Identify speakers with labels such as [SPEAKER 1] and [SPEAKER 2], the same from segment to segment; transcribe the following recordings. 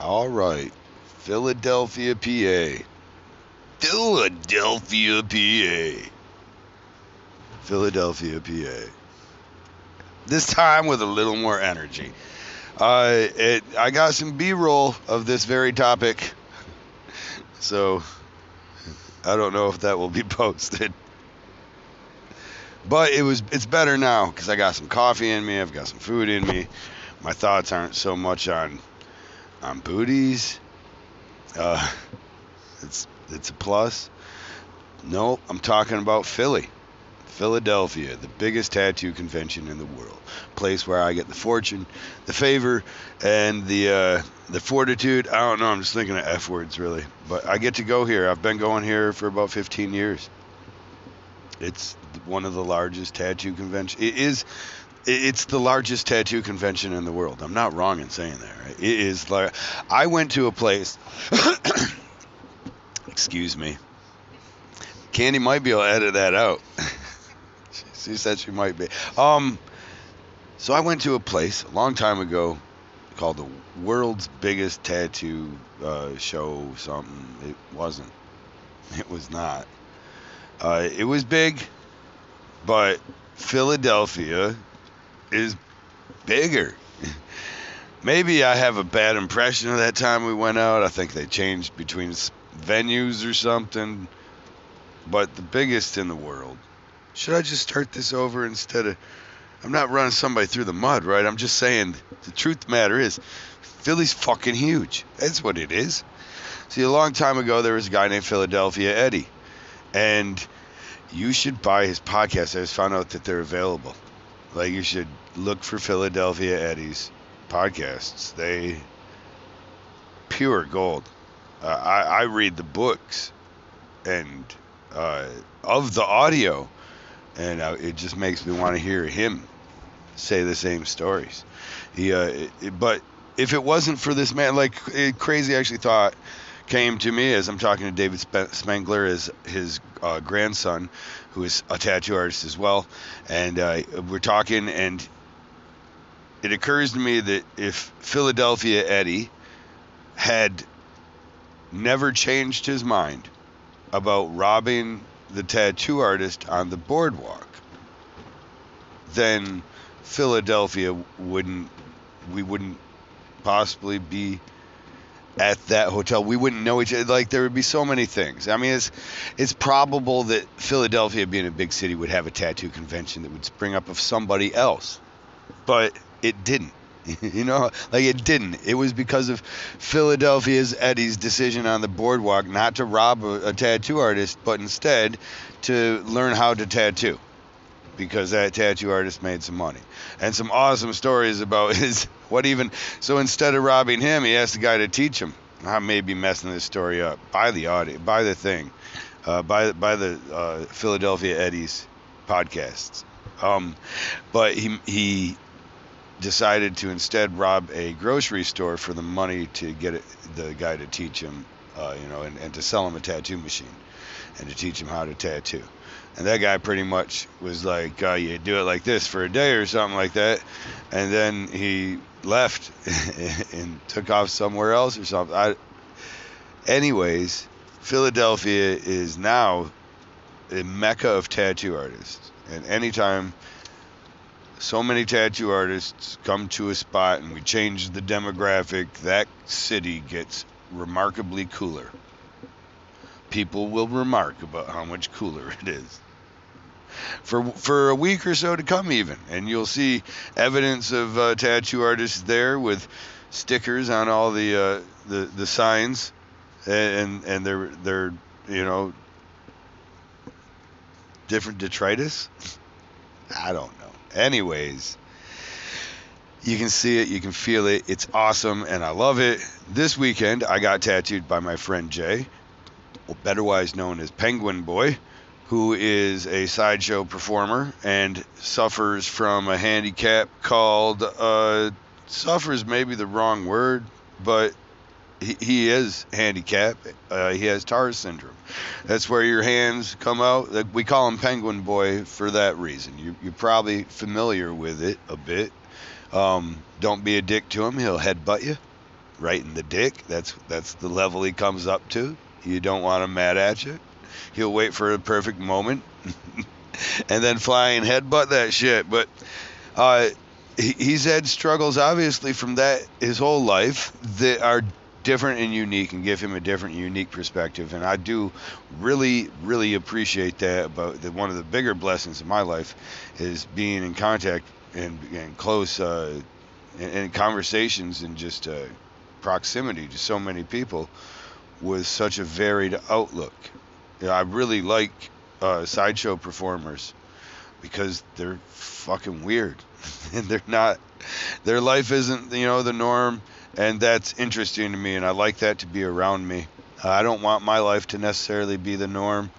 [SPEAKER 1] All right. Philadelphia, PA. Philadelphia, PA. Philadelphia, PA. This time with a little more energy. Uh, it, I got some B-roll of this very topic, so I don't know if that will be posted. But it was it's better now because I got some coffee in me. I've got some food in me. My thoughts aren't so much on on booties. Uh, it's it's a plus. No, I'm talking about Philly. Philadelphia, the biggest tattoo convention in the world. Place where I get the fortune, the favor, and the uh, the fortitude. I don't know. I'm just thinking of f words really, but I get to go here. I've been going here for about 15 years. It's one of the largest tattoo conventions. It is. It's the largest tattoo convention in the world. I'm not wrong in saying that. It is like I went to a place. excuse me. Candy might be able to edit that out. she said she might be. Um, so I went to a place a long time ago called the world's biggest tattoo uh, show. Something. It wasn't. It was not. Uh, it was big, but Philadelphia is bigger. Maybe I have a bad impression of that time we went out. I think they changed between venues or something. But the biggest in the world. Should I just start this over instead of. I'm not running somebody through the mud, right? I'm just saying the truth the matter is Philly's fucking huge. That's what it is. See, a long time ago, there was a guy named Philadelphia Eddie and you should buy his podcast. I just found out that they're available. Like you should look for Philadelphia Eddie's podcasts. They pure gold. Uh, I, I read the books and uh, of the audio, and uh, it just makes me want to hear him say the same stories. He, uh, it, but if it wasn't for this man, like it, crazy, actually thought came to me as I'm talking to David Spangler, as his uh, grandson, who is a tattoo artist as well, and uh, we're talking, and it occurs to me that if Philadelphia Eddie had never changed his mind about robbing the tattoo artist on the boardwalk, then Philadelphia wouldn't, we wouldn't possibly be at that hotel. We wouldn't know each other. Like there would be so many things. I mean, it's it's probable that Philadelphia, being a big city, would have a tattoo convention that would spring up of somebody else, but it didn't. you know, like it didn't. It was because of Philadelphia's Eddie's decision on the boardwalk not to rob a, a tattoo artist, but instead to learn how to tattoo because that tattoo artist made some money. And some awesome stories about his what even so instead of robbing him he asked the guy to teach him i may be messing this story up by the audio by the thing uh, by by the uh, philadelphia eddies podcasts. Um, but he he decided to instead rob a grocery store for the money to get it, the guy to teach him uh, you know and, and to sell him a tattoo machine and to teach him how to tattoo and that guy pretty much was like, uh, you do it like this for a day or something like that. And then he left and took off somewhere else or something. I, anyways, Philadelphia is now a mecca of tattoo artists. And anytime so many tattoo artists come to a spot and we change the demographic, that city gets remarkably cooler. People will remark about how much cooler it is for for a week or so to come even. And you'll see evidence of uh, tattoo artists there with stickers on all the uh, the the signs. And and they're they're you know different detritus? I don't know. Anyways you can see it you can feel it it's awesome and i love it. This weekend i got tattooed by my friend jay otherwise known as penguin boy who is a sideshow performer and suffers from a handicap called uh, suffers maybe the wrong word, but he, he is handicapped. Uh, he has TARS syndrome. That's where your hands come out. We call him Penguin Boy for that reason. You, you're probably familiar with it a bit. Um, don't be a dick to him. He'll headbutt you. right in the dick. That's that's the level he comes up to. You don't want him mad at you. He'll wait for a perfect moment and then fly and headbutt that shit. But uh, he, he's had struggles, obviously, from that his whole life that are different and unique and give him a different, unique perspective. And I do really, really appreciate that. But one of the bigger blessings of my life is being in contact and, and close uh, in, in conversations and just uh, proximity to so many people with such a varied outlook. You know, I really like uh, sideshow performers because they're fucking weird. And they're not their life isn't you know the norm. And that's interesting to me and i like that to be around me. Uh, i don't want my life to necessarily be the norm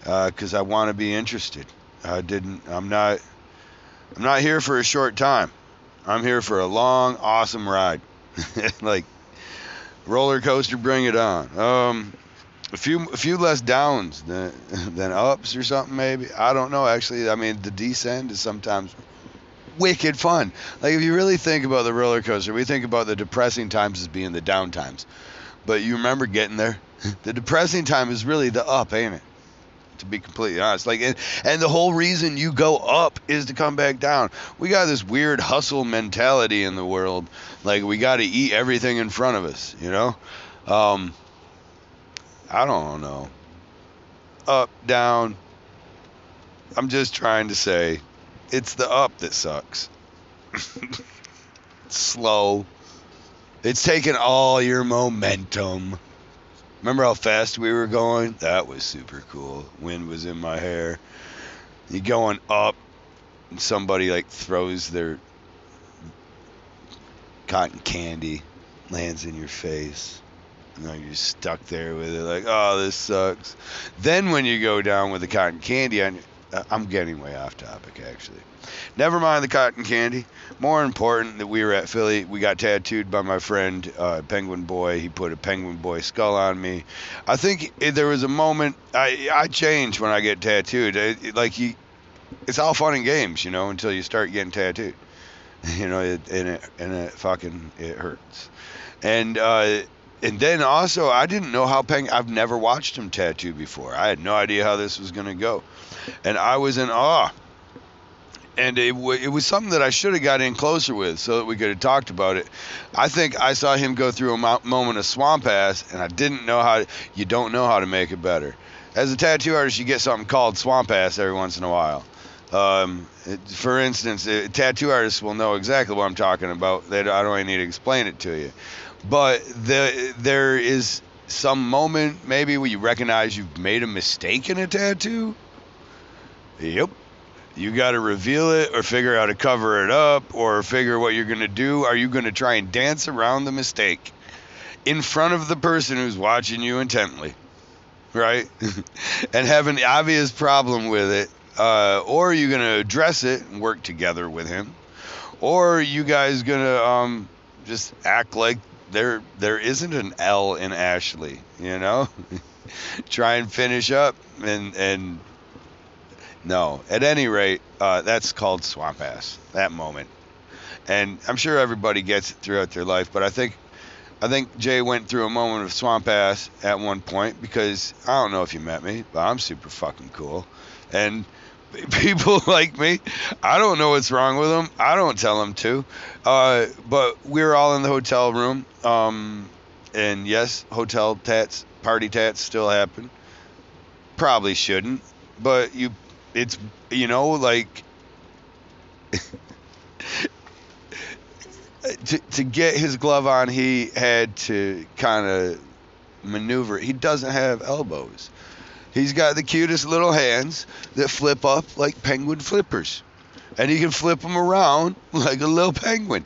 [SPEAKER 1] because uh, i want to be interested. I didn't i'm not i'm not here for a short time. I'm here for a long awesome ride. Like roller coaster bring it on. Um a few a few less downs than than ups or something maybe. I don't know actually. I mean the descent is sometimes wicked fun. Like if you really think about the roller coaster, we think about the depressing times as being the down times. But you remember getting there. The depressing time is really the up, ain't it? To be completely honest, like and, and the whole reason you go up is to come back down. We got this weird hustle mentality in the world. Like we got to eat everything in front of us, you know. Um, I don't know. Up, down. I'm just trying to say it's the up that sucks. slow. It's taking all your momentum. Remember how fast we were going? That was super cool. Wind was in my hair. You going up, and somebody like throws their cotton candy, lands in your face. Know, you're stuck there with it, like, oh, this sucks. Then when you go down with the cotton candy uh, I'm getting way off topic actually. Never mind the cotton candy. More important that we were at Philly, we got tattooed by my friend uh, Penguin Boy. He put a Penguin Boy skull on me. I think there was a moment I I change when I get tattooed. It, it, like you, it's all fun and games, you know, until you start getting tattooed. You know, and it and it fucking it hurts. And uh, and then also I didn't know how Peng. I've never watched him tattoo before. I had no idea how this was gonna go, and I was in awe. And it, w- it was something that I should have got in closer with so that we could have talked about it. I think I saw him go through a mo- moment of swamp ass, and I didn't know how. To, you don't know how to make it better. As a tattoo artist, you get something called swamp ass every once in a while. Um, it, for instance, it, tattoo artists will know exactly what I'm talking about. They, I don't even need to explain it to you but the, there is some moment maybe where you recognize you've made a mistake in a tattoo. Yep. You got to reveal it or figure out to cover it up or figure what you're going to do. Are you going to try and dance around the mistake in front of the person who's watching you intently? Right? and have an obvious problem with it. Uh, or are you going to address it and work together with him? Or are you guys going to um, just act like there there isn't an L in Ashley, you know? Try and finish up and and no. At any rate, uh, that's called swamp ass. That moment, and I'm sure everybody gets it throughout their life. But I think I think Jay went through a moment of swamp ass at one point because I don't know if you met me, but I'm super fucking cool, and people like me. I don't know what's wrong with them. I don't tell them to. Uh, but we are all in the hotel room. Um, and yes, hotel tats, party tats still happen. Probably shouldn't, but you, it's you know like. to, to get his glove on, he had to kind of maneuver. He doesn't have elbows. He's got the cutest little hands that flip up like penguin flippers. And he can flip them around like a little penguin.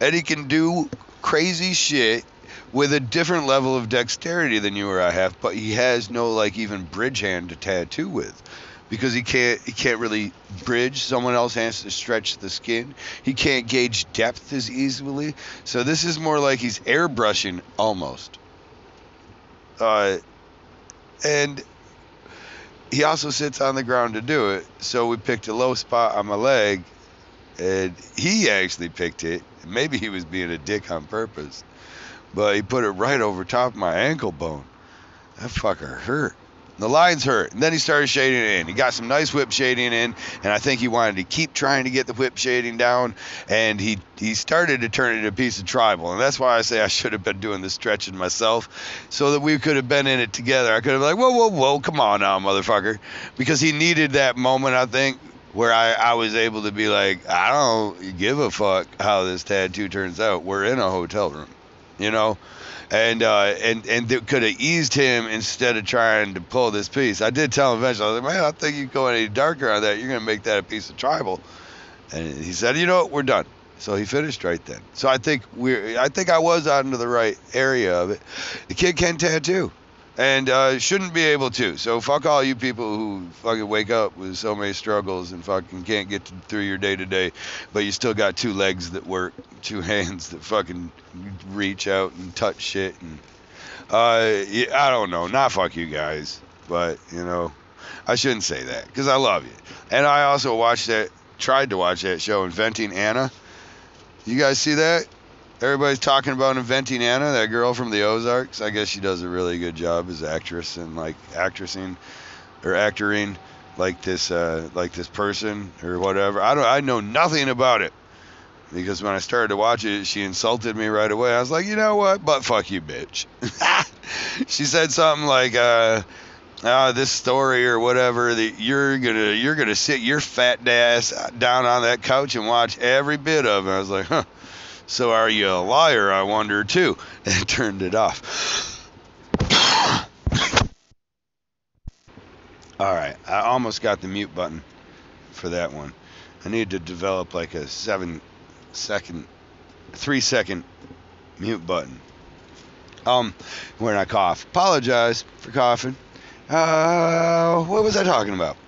[SPEAKER 1] And he can do crazy shit with a different level of dexterity than you or I have, but he has no like even bridge hand to tattoo with. Because he can't he can't really bridge. Someone else has to stretch the skin. He can't gauge depth as easily. So this is more like he's airbrushing almost. Uh, and he also sits on the ground to do it. So we picked a low spot on my leg, and he actually picked it. Maybe he was being a dick on purpose, but he put it right over top of my ankle bone. That fucker hurt. The lines hurt. And then he started shading it in. He got some nice whip shading in, and I think he wanted to keep trying to get the whip shading down. And he he started to turn it into a piece of tribal. And that's why I say I should have been doing the stretching myself, so that we could have been in it together. I could have been like, whoa, whoa, whoa, come on now, motherfucker, because he needed that moment. I think where I, I was able to be like, I don't give a fuck how this tattoo turns out. We're in a hotel room, you know and uh, and and that could have eased him instead of trying to pull this piece. I did tell him eventually. I was like, man, I think you go any darker on that, you're gonna make that a piece of tribal. And he said, you know what, we're done. So he finished right then. So I think we're, I think I was out into the right area of it. The kid can tattoo and uh, shouldn't be able to. So fuck all you people who fucking wake up with so many struggles and fucking can't get to, through your day to day, but you still got two legs that work, two hands that fucking reach out and touch shit. And uh, I don't know, not fuck you guys, but you know, I shouldn't say that because I love you. And I also watched that, tried to watch that show, Inventing Anna. You guys see that? Everybody's talking about inventing Anna, that girl from the Ozarks. I guess she does a really good job as actress and like actressing or actoring like this uh, like this person or whatever. I don't I know nothing about it because when I started to watch it, she insulted me right away. I was like, you know what? But fuck you, bitch. she said something like, uh, uh, this story or whatever that you're gonna you're gonna sit your fat ass down on that couch and watch every bit of it. I was like, huh. So are you a liar, I wonder, too? And turned it off. All right, I almost got the mute button for that one. I need to develop like a seven second, three second mute button. Um, when I cough, apologize for coughing. Uh, what was I talking about?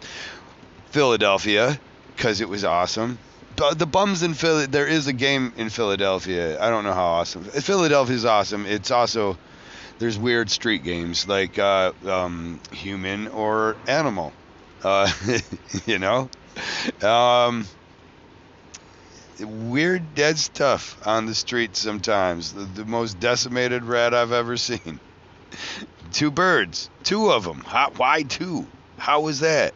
[SPEAKER 1] Philadelphia, because it was awesome the bums in Philly. There is a game in Philadelphia. I don't know how awesome. Philadelphia is awesome. It's also there's weird street games like uh, um, human or animal. Uh, you know, um, weird dead stuff on the street sometimes. The, the most decimated rat I've ever seen. two birds, two of them. How, why two? How was that?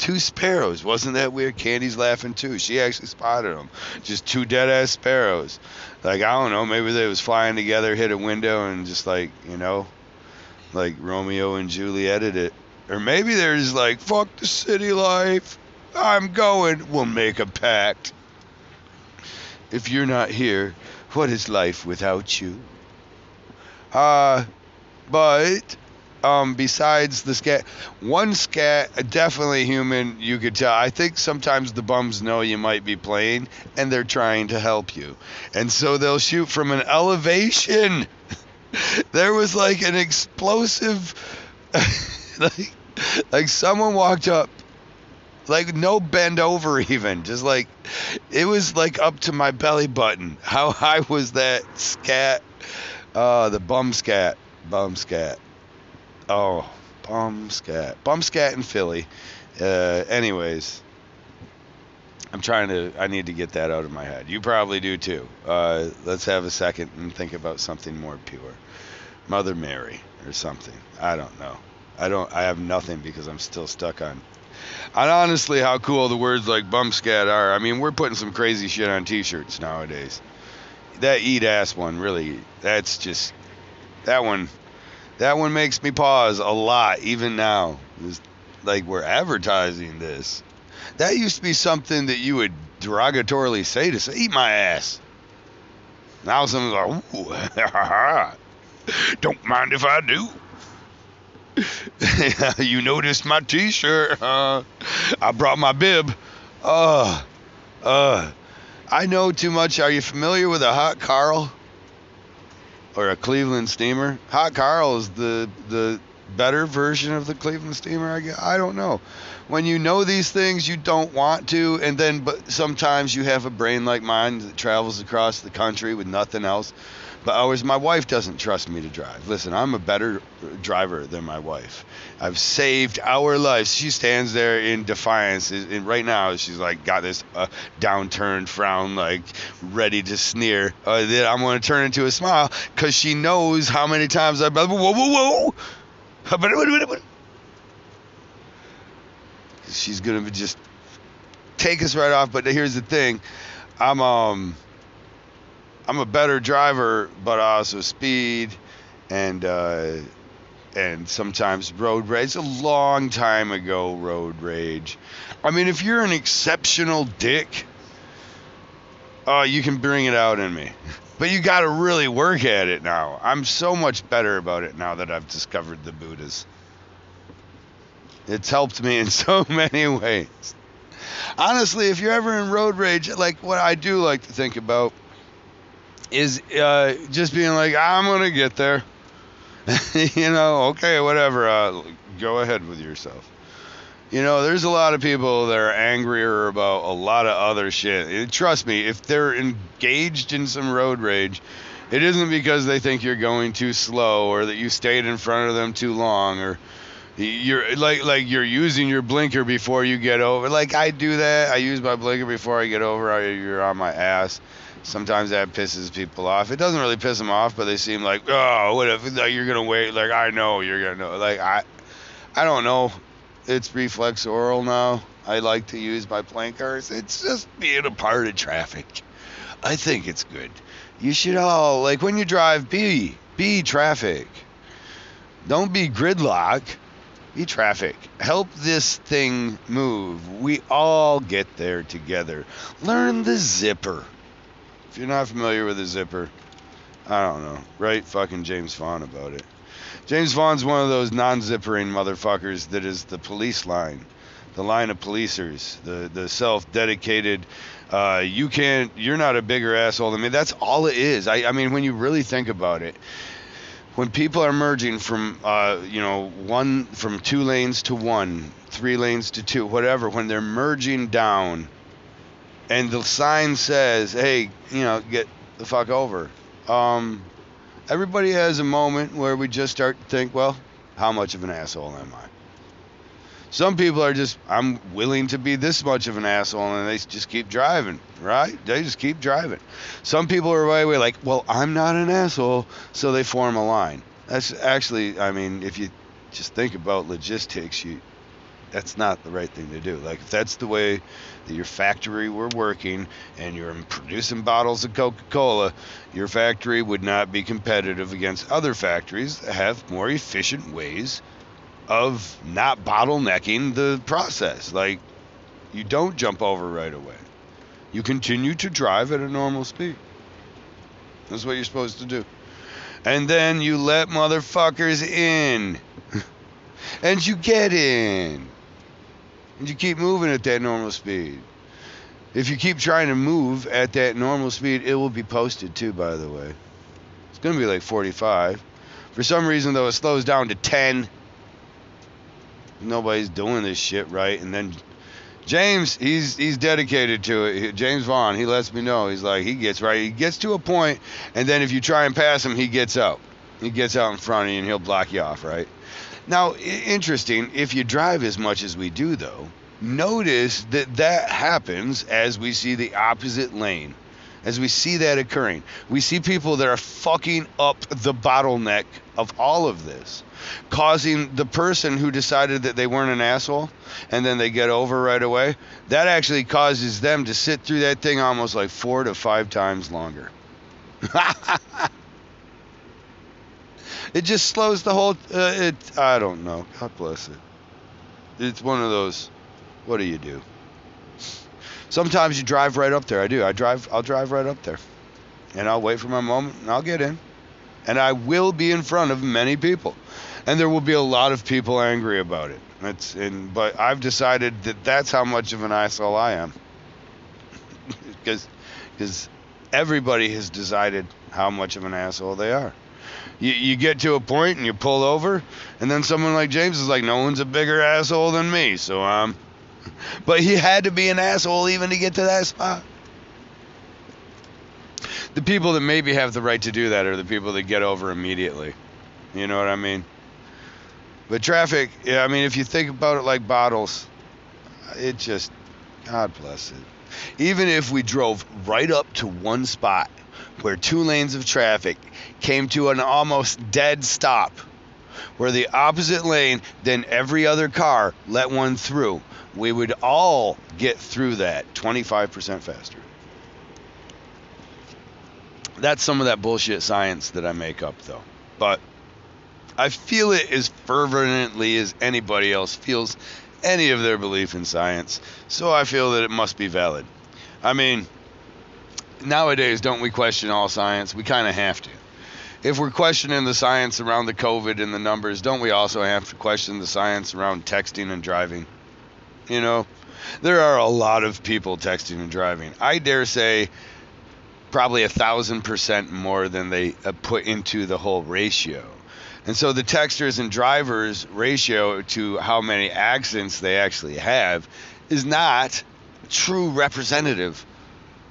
[SPEAKER 1] Two sparrows. Wasn't that weird? Candy's laughing too. She actually spotted them. Just two dead ass sparrows. Like I don't know, maybe they was flying together, hit a window, and just like you know, like Romeo and Juliet it. Or maybe they're just like, fuck the city life. I'm going. We'll make a pact. If you're not here, what is life without you? Uh, but um, besides the scat, one scat, definitely human. You could tell. I think sometimes the bums know you might be playing, and they're trying to help you, and so they'll shoot from an elevation. there was like an explosive, like, like someone walked up, like no bend over even, just like it was like up to my belly button. How high was that scat? Uh, the bum scat, bum scat. Oh, bum scat, bum scat in Philly. Uh, anyways, I'm trying to. I need to get that out of my head. You probably do too. Uh, let's have a second and think about something more pure. Mother Mary or something. I don't know. I don't. I have nothing because I'm still stuck on. And honestly, how cool the words like bum scat are. I mean, we're putting some crazy shit on T-shirts nowadays. That eat ass one, really. That's just. That one that one makes me pause a lot, even now. It's like we're advertising this. That used to be something that you would derogatorily say to say, eat my ass. Now someone's like, ooh, don't mind if I do. you noticed my t-shirt, huh? I brought my bib. Uh, uh, I know too much. Are you familiar with a hot Carl? Or a Cleveland steamer. Hot Carl is the the better version of the Cleveland Steamer? I, gue- I don't know. When you know these things, you don't want to, and then but sometimes you have a brain like mine that travels across the country with nothing else. But ours, my wife doesn't trust me to drive. Listen, I'm a better driver than my wife. I've saved our lives. She stands there in defiance, and right now she's like got this uh, downturned frown, like ready to sneer. Uh, then I'm to turn into a smile because she knows how many times I've been whoa, whoa, whoa. She's gonna just take us right off. But here's the thing, I'm um. I'm a better driver, but also speed and uh, and sometimes road rage. A long time ago, road rage. I mean, if you're an exceptional dick, uh, you can bring it out in me. But you got to really work at it now. I'm so much better about it now that I've discovered the Buddhas. It's helped me in so many ways. Honestly, if you're ever in road rage, like what I do like to think about is uh, just being like, I'm gonna get there. you know, okay, whatever. Uh, go ahead with yourself. You know, there's a lot of people that are angrier about a lot of other shit. And trust me, if they're engaged in some road rage, it isn't because they think you're going too slow or that you stayed in front of them too long or you're like like you're using your blinker before you get over. Like I do that. I use my blinker before I get over. I, you're on my ass. Sometimes that pisses people off. It doesn't really piss them off, but they seem like, oh, what if like, you're gonna wait? Like I know you're gonna know. Like I, I don't know. It's reflex oral now. I like to use my plank cars. It's just being a part of traffic. I think it's good. You should all like when you drive, be be traffic. Don't be gridlock. Be traffic. Help this thing move. We all get there together. Learn the zipper. If you're not familiar with the zipper, I don't know. Write fucking James Vaughn about it. James Vaughn's one of those non-zippering motherfuckers that is the police line, the line of policers, the the self-dedicated. Uh, you can't. You're not a bigger asshole than me. That's all it is. I, I mean, when you really think about it, when people are merging from uh, you know one from two lanes to one, three lanes to two, whatever, when they're merging down, and the sign says, "Hey, you know, get the fuck over." Um, everybody has a moment where we just start to think, well, how much of an asshole am I? Some people are just, I'm willing to be this much of an asshole, and they just keep driving, right? They just keep driving. Some people are way, way like, well, I'm not an asshole, so they form a line. That's actually, I mean, if you just think about logistics, you, that's not the right thing to do. Like, if that's the way that your factory were working and you're producing bottles of Coca Cola, your factory would not be competitive against other factories that have more efficient ways of not bottlenecking the process. Like, you don't jump over right away, you continue to drive at a normal speed. That's what you're supposed to do. And then you let motherfuckers in. and you get in. And you keep moving at that normal speed. If you keep trying to move at that normal speed, it will be posted too, by the way. It's going to be like 45. For some reason, though, it slows down to 10. Nobody's doing this shit right. And then James, he's he's dedicated to it. James Vaughn, he lets me know. He's like, he gets right. He gets to a point, and then if you try and pass him, he gets out. He gets out in front of you, and he'll block you off, right? Now, interesting, if you drive as much as we do, though, notice that that happens as we see the opposite lane. As we see that occurring, we see people that are fucking up the bottleneck of all of this, causing the person who decided that they weren't an asshole and then they get over right away, that actually causes them to sit through that thing almost like four to five times longer. it just slows the whole. Uh, it. I don't know. God bless it. It's one of those. What do you do? Sometimes you drive right up there. I do. I drive. I'll drive right up there, and I'll wait for my moment, and I'll get in, and I will be in front of many people, and there will be a lot of people angry about it. That's and but I've decided that that's how much of an asshole I am, because because everybody has decided how much of an asshole they are. You, you get to a point and you pull over, and then someone like James is like, no one's a bigger asshole than me, so um. But he had to be an asshole even to get to that spot. The people that maybe have the right to do that are the people that get over immediately. You know what I mean? But traffic, yeah, I mean, if you think about it like bottles, it just, God bless it. Even if we drove right up to one spot where two lanes of traffic came to an almost dead stop, where the opposite lane, then every other car let one through, we would all get through that 25% faster. That's some of that bullshit science that I make up, though. But I feel it as fervently as anybody else feels any of their belief in science, so I feel that it must be valid. I mean, nowadays, don't we question all science? We kind of have to. If we're questioning the science around the COVID and the numbers, don't we also have to question the science around texting and driving? You know, there are a lot of people texting and driving. I dare say probably a thousand percent more than they uh, put into the whole ratio. And so the texters and drivers ratio to how many accidents they actually have is not true representative.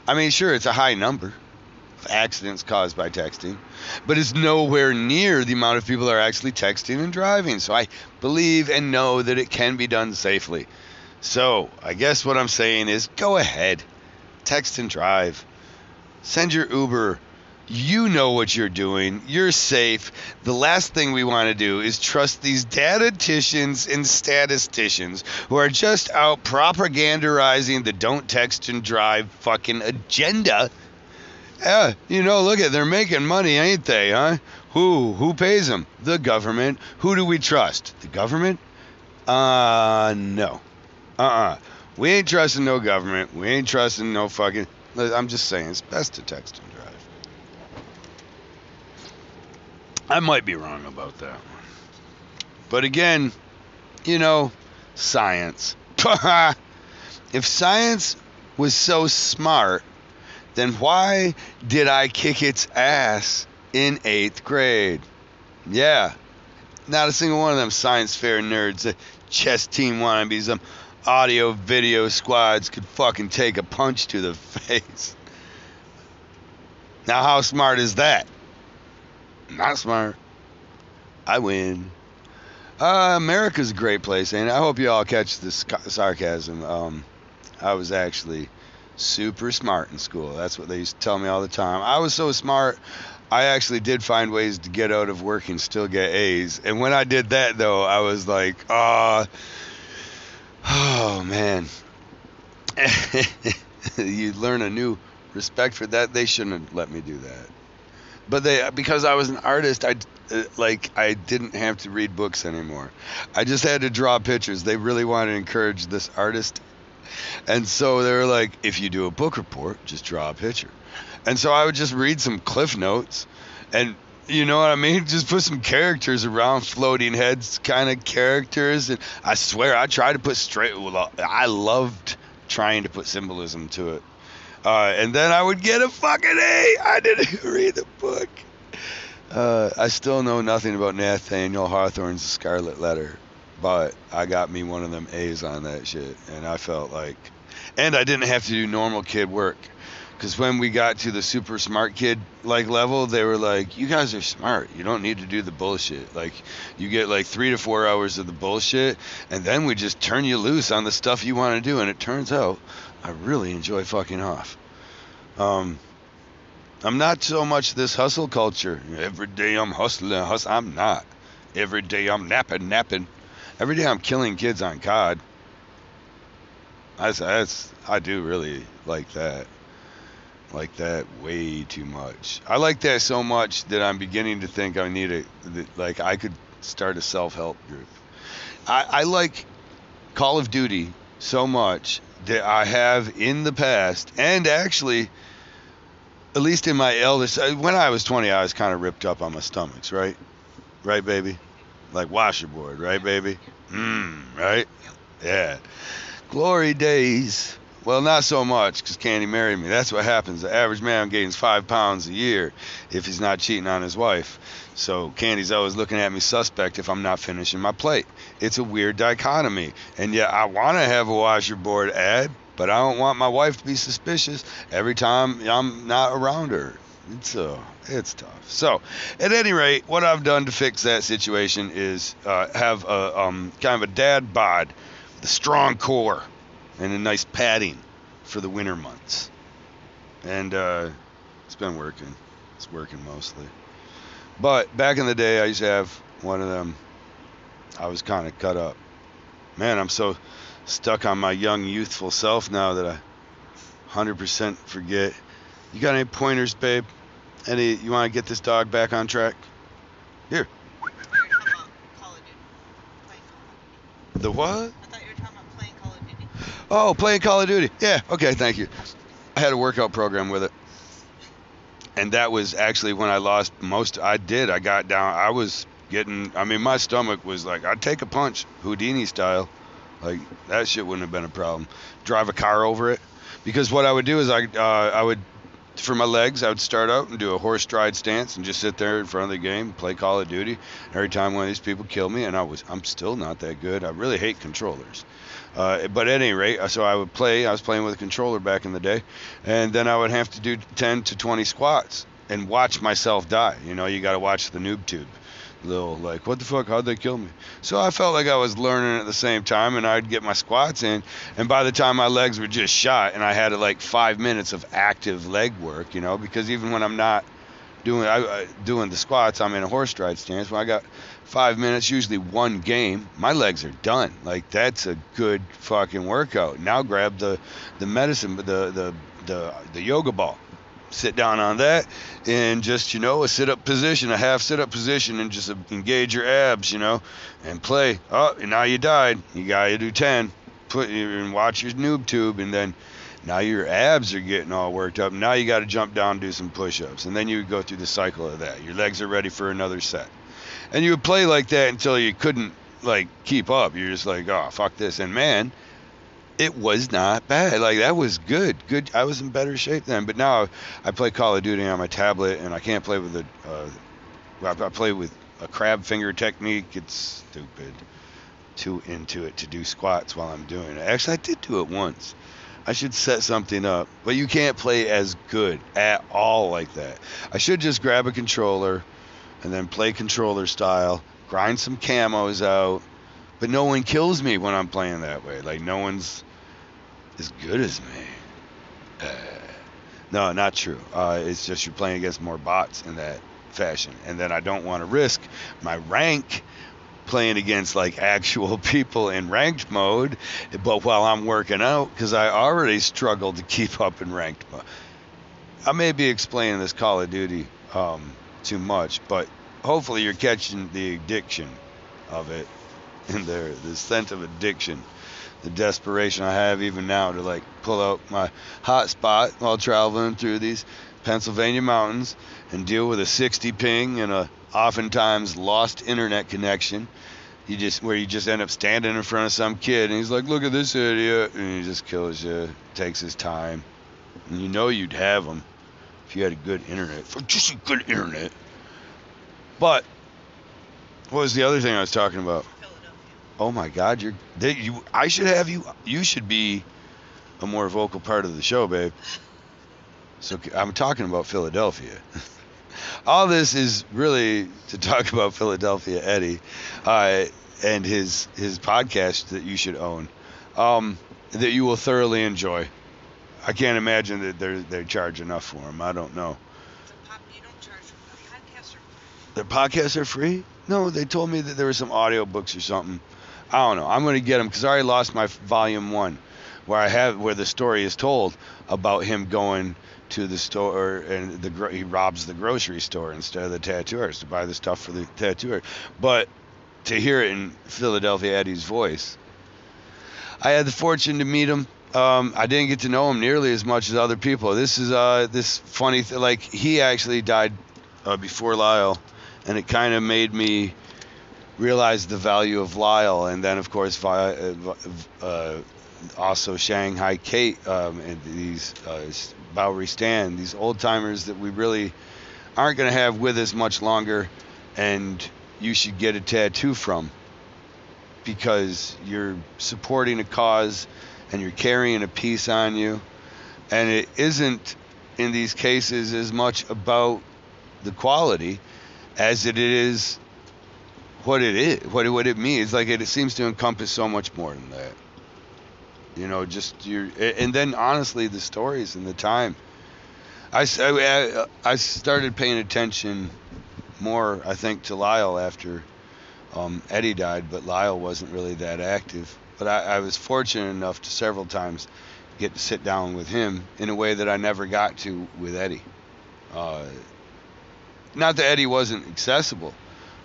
[SPEAKER 1] I mean, sure, it's a high number of accidents caused by texting, but it's nowhere near the amount of people that are actually texting and driving. So I believe and know that it can be done safely. So I guess what I'm saying is go ahead, text and drive. Send your Uber. You know what you're doing. You're safe. The last thing we want to do is trust these datisticians and statisticians who are just out propagandizing the don't text and drive fucking agenda. Yeah, you know, look at they're making money, ain't they, huh? Who who pays them? The government. Who do we trust? The government? Uh no. Uh-uh. We ain't trusting no government. We ain't trusting no fucking I'm just saying, it's best to text and drive. I might be wrong about that one. But again, you know, science. if science was so smart, then why did I kick its ass in eighth grade? Yeah, not a single one of them science fair nerds, the chess team wannabes, them audio video squads could fucking take a punch to the face. Now, how smart is that? Not smart. I win. Uh, America's a great place, and I hope you all catch the sarcasm. Um, I was actually super smart in school. That's what they used to tell me all the time. I was so smart, I actually did find ways to get out of work and still get A's. And when I did that, though, I was like. Uh, Oh man, you learn a new respect for that. They shouldn't have let me do that, but they because I was an artist, I like I didn't have to read books anymore. I just had to draw pictures. They really wanted to encourage this artist, and so they were like, if you do a book report, just draw a picture. And so I would just read some cliff notes and you know what I mean? Just put some characters around floating heads kind of characters. And I swear I tried to put straight. I loved trying to put symbolism to it. Uh, and then I would get a fucking A. I didn't read the book. Uh, I still know nothing about Nathaniel Hawthorne's Scarlet Letter, but I got me one of them A's on that shit, and I felt like, and I didn't have to do normal kid work because when we got to the super smart kid like level they were like you guys are smart. You don't need to do the bullshit. Like you get like three to four hours of the bullshit and then we just turn you loose on the stuff you want to do and it turns out i really enjoy fucking off um i'm not so much this hustle culture. Every day i'm hustling i'm not. Every day i'm napping napping. Every day i'm killing kids on cod that's i do really like that like that way too much. I like that so much that I'm beginning to think I need a like I could start a self-help group. I, I like Call of Duty so much that I have in the past, and actually, at least in my eldest, uh, when I was 20, I was kind of ripped up on my stomachs, right? Right, baby? Like washerboard, right, baby? Mmm, right? Yeah. Glory days Well, not so much because Candy married me. That's what happens. The average man gains five pounds a year if he's not cheating on his wife. So Candy's always looking at me suspect if I'm not finishing my plate. It's a weird dichotomy. And yet I want to have a washerboard ad, but I don't want my wife to be suspicious every time I'm not around her. It's uh, it's tough. So, at any rate, what I've done to fix that situation is uh, have a um, kind of a dad bod, a strong core, and a nice padding for the winter months. And uh, it's been working. It's working mostly. But back in the day, I used to have one of them. I was kind of cut up. Man, I'm so stuck on my young, youthful self now that I 100% forget. You got any pointers, babe? Any? You want to get this dog back on track? Here.
[SPEAKER 2] Call of Duty. Playing Call of Duty.
[SPEAKER 1] The what?
[SPEAKER 2] I thought you were talking about playing Call of Duty.
[SPEAKER 1] Oh, playing Call of Duty. Yeah. Okay. Thank you. I had a workout program with it, and that was actually when I lost most. I did. I got down. I was getting. I mean, my stomach was like, I'd take a punch, Houdini style. Like that shit wouldn't have been a problem. Drive a car over it, because what I would do is I uh, I would for my legs, I would start out and do a horse stride stance and just sit there in front of the game, play Call of Duty. Every time one of these people killed me, and I was, I'm still not that good. I really hate controllers. Uh, but at any rate, so I would play. I was playing with a controller back in the day, and then I would have to do 10 to 20 squats and watch myself die. You know, you got to watch the noob tube. Little like, what the fuck? How'd they kill me? So I felt like I was learning at the same time, and I'd get my squats in. And by the time my legs were just shot, and I had like five minutes of active leg work, you know, because even when I'm not doing I, doing the squats, I'm in a horse stride stance. When I got five minutes, usually one game, my legs are done. Like that's a good fucking workout. Now grab the the medicine, the the the the yoga ball sit down on that and just you know a sit up position a half sit up position and just engage your abs you know and play. Oh and now you died. You gotta do 10 put and watch your noob tube and then now your abs are getting all worked up. Now you got to jump down and do some push-ups. And then you would go through the cycle of that. Your legs are ready for another set. And you would play like that until you couldn't like keep up. You're just like oh fuck this. And man it was not bad. Like that was good. Good. I was in better shape then. But now I play Call of Duty on my tablet, and I can't play with a. Uh, I play with a crab finger technique. It's stupid. Too into it to do squats while I'm doing it. Actually, I did do it once. I should set something up, but you can't play as good at all like that. I should just grab a controller and then play controller style, grind some camos out, but no one kills me when I'm playing that way. Like no one's as good as me. Uh, no, not true. Uh, it's just you're playing against more bots in that fashion, and then I don't want to risk my rank playing against like actual people in ranked mode, but while I'm working out, because I already struggle to keep up in ranked mode. I may be explaining this Call of Duty um, too much, but hopefully you're catching the addiction of it and the the scent of addiction the desperation I have even now to like pull out my hotspot while traveling through these Pennsylvania mountains and deal with a 60 ping and a oftentimes lost internet connection. You just where you just end up standing in front of some kid and he's like, "Look at this idiot," and he just kills you. Takes his time, and you know you'd have him if you had a good internet. For just a good internet. But what was the other thing I was talking about? Oh my God, you're they, you. I should have you. You should be a more vocal part of the show, babe. So I'm talking about Philadelphia. All this is really to talk about Philadelphia Eddie, uh, and his his podcast that you should own, um, that you will thoroughly enjoy. I can't imagine that they they charge enough for them. I don't know.
[SPEAKER 2] A pop. You don't charge for podcasts or
[SPEAKER 1] Their podcasts are free? No, they told me that there were some audio books or something. I don't know. I'm gonna get them because I already lost my volume one, where I have where the story is told about him going to the store and the he robs the grocery store instead of the tattooers to buy the stuff for the tattooer. But to hear it in Philadelphia Eddie's voice, I had the fortune to meet him. Um, I didn't get to know him nearly as much as other people. This is uh, this funny thing. Like he actually died uh, before Lyle, and it kind of made me realize the value of Lyle. And then, of course, vi- uh, uh, also Shanghai Kate um, and these uh, Bowery Stan, these old timers that we really aren't going to have with us much longer, and you should get a tattoo from because you're supporting a cause and you're carrying a piece on you, and it isn't in these cases as much about the quality as it is what it is, what it, what it means. Like it, it seems to encompass so much more than that. You know, just your and then honestly, the stories and the time. I, I, I started paying attention more, I think, to Lyle after um, Eddie died, but Lyle wasn't really that active. But I, I was fortunate enough to several times get to sit down with him in a way that I never got to with Eddie. Uh, not that Eddie wasn't accessible.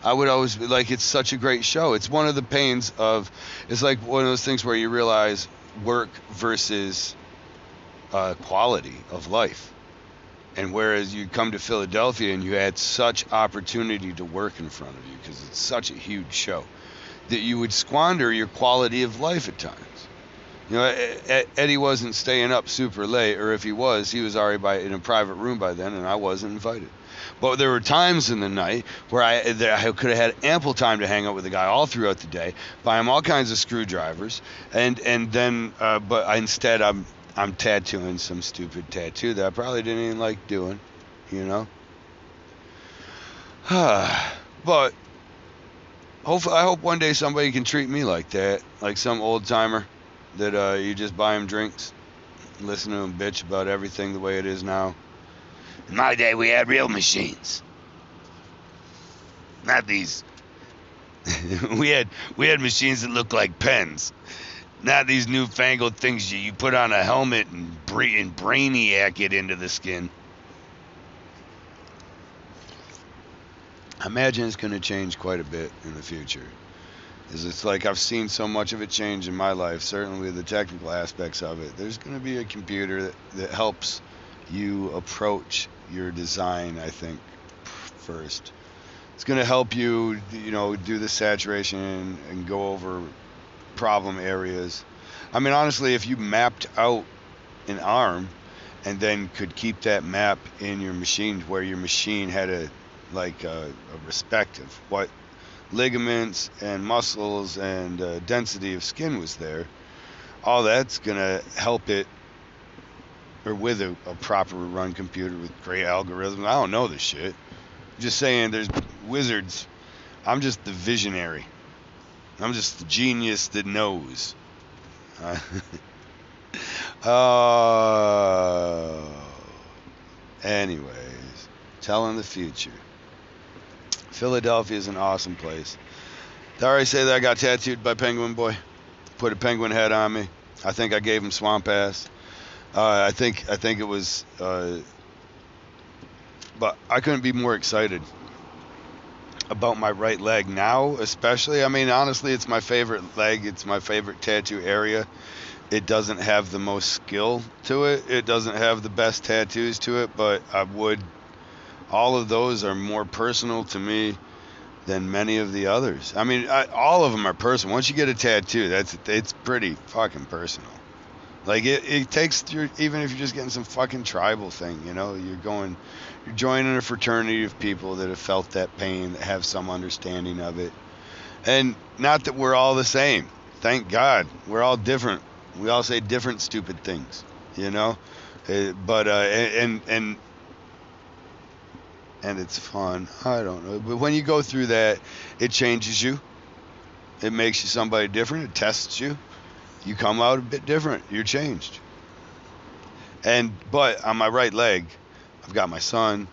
[SPEAKER 1] I would always be like, it's such a great show. It's one of the pains of, it's like one of those things where you realize work versus uh, quality of life. And whereas you come to Philadelphia and you had such opportunity to work in front of you because it's such a huge show, that you would squander your quality of life at times. You know, Eddie wasn't staying up super late, or if he was, he was already by, in a private room by then, and I wasn't invited. But there were times in the night where I, I could have had ample time to hang out with the guy all throughout the day, buy him all kinds of screwdrivers, and and then, uh, but instead I'm I'm tattooing some stupid tattoo that I probably didn't even like doing, you know. but hopefully, I hope one day somebody can treat me like that, like some old timer that uh, you just buy him drinks, listen to him bitch about everything the way it is now. In my day, we had real machines, not these. we had we had machines that looked like pens, not these newfangled things you, you put on a helmet and, bra- and brainiac it into the skin. I imagine it's going to change quite a bit in the future it's like I've seen so much of it change in my life, certainly the technical aspects of it. There's going to be a computer that, that helps you approach your design, I think, first. It's going to help you, you know, do the saturation and, go over problem areas. I mean, honestly, if you mapped out an arm and then could keep that map in your machine where your machine had a like a, a respect of what ligaments and muscles and uh, density of skin was there, all that's going to help it, or with a, a, proper run computer with great algorithms. I don't know this shit. I'm just saying there's wizards. I'm just the visionary. I'm just the genius that knows. uh, anyways, telling the future. Philadelphia is an awesome place. Did I already say that I got tattooed by Penguin Boy? Put a penguin head on me. I think I gave him swamp ass. Uh, I think I think it was, uh, but I couldn't be more excited about my right leg now, especially. I mean, honestly, it's my favorite leg. It's my favorite tattoo area. It doesn't have the most skill to it. It doesn't have the best tattoos to it, but I would all of those are more personal to me than many of the others. I mean, I, all of them are personal. Once you get a tattoo, that's it's pretty fucking personal. Like it, it takes your even if you're just getting some fucking tribal thing, you know, you're going, you're joining a fraternity of people that have felt that pain, that have some understanding of it, and not that we're all the same. Thank God, we're all different. We all say different stupid things, you know. Uh, but uh, and and and it's fun. I don't know. But when you go through that, it changes you. It makes you somebody different. It tests you. You come out a bit different. You're changed. And but on my right leg, I've got my son,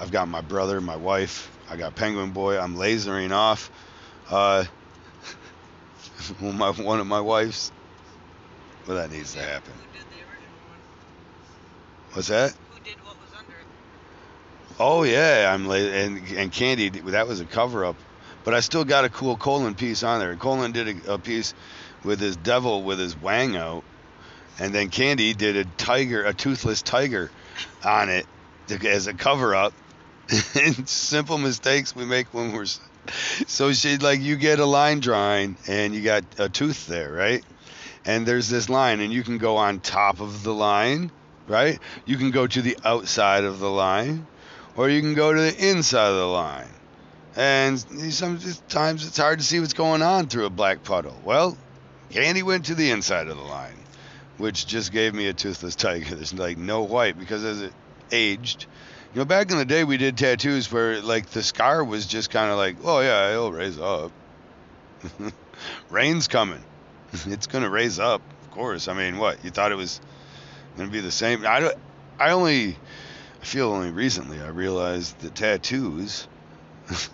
[SPEAKER 1] I've got my brother, my wife, I got Penguin Boy. I'm lasering off. Uh, my, one of my wife's. Well, that needs to happen. What's that? Oh yeah, I'm late, and and Candy that was a cover up, but I still got a cool Colin piece on there. Colin did a, a piece with his devil with his wang out, and then Candy did a tiger, a toothless tiger, on it to, as a cover up. Simple mistakes we make when we're so she like you get a line drawing and you got a tooth there, right? and there's this line, and you can go on top of the line, right? You can go to the outside of the line, or you can go to the inside of the line. And sometimes it's hard to see what's going on through a black puddle. Well, Candy went to the inside of the line, which just gave me a toothless tiger. There's like no white because as it aged, you know, back in the day we did tattoos where like the scar was just kind of like, oh yeah, it'll raise up. Rain's coming. it's gonna raise up, of course. I mean, what you thought it was gonna be the same? I don't. I only. I feel only recently I realized that tattoos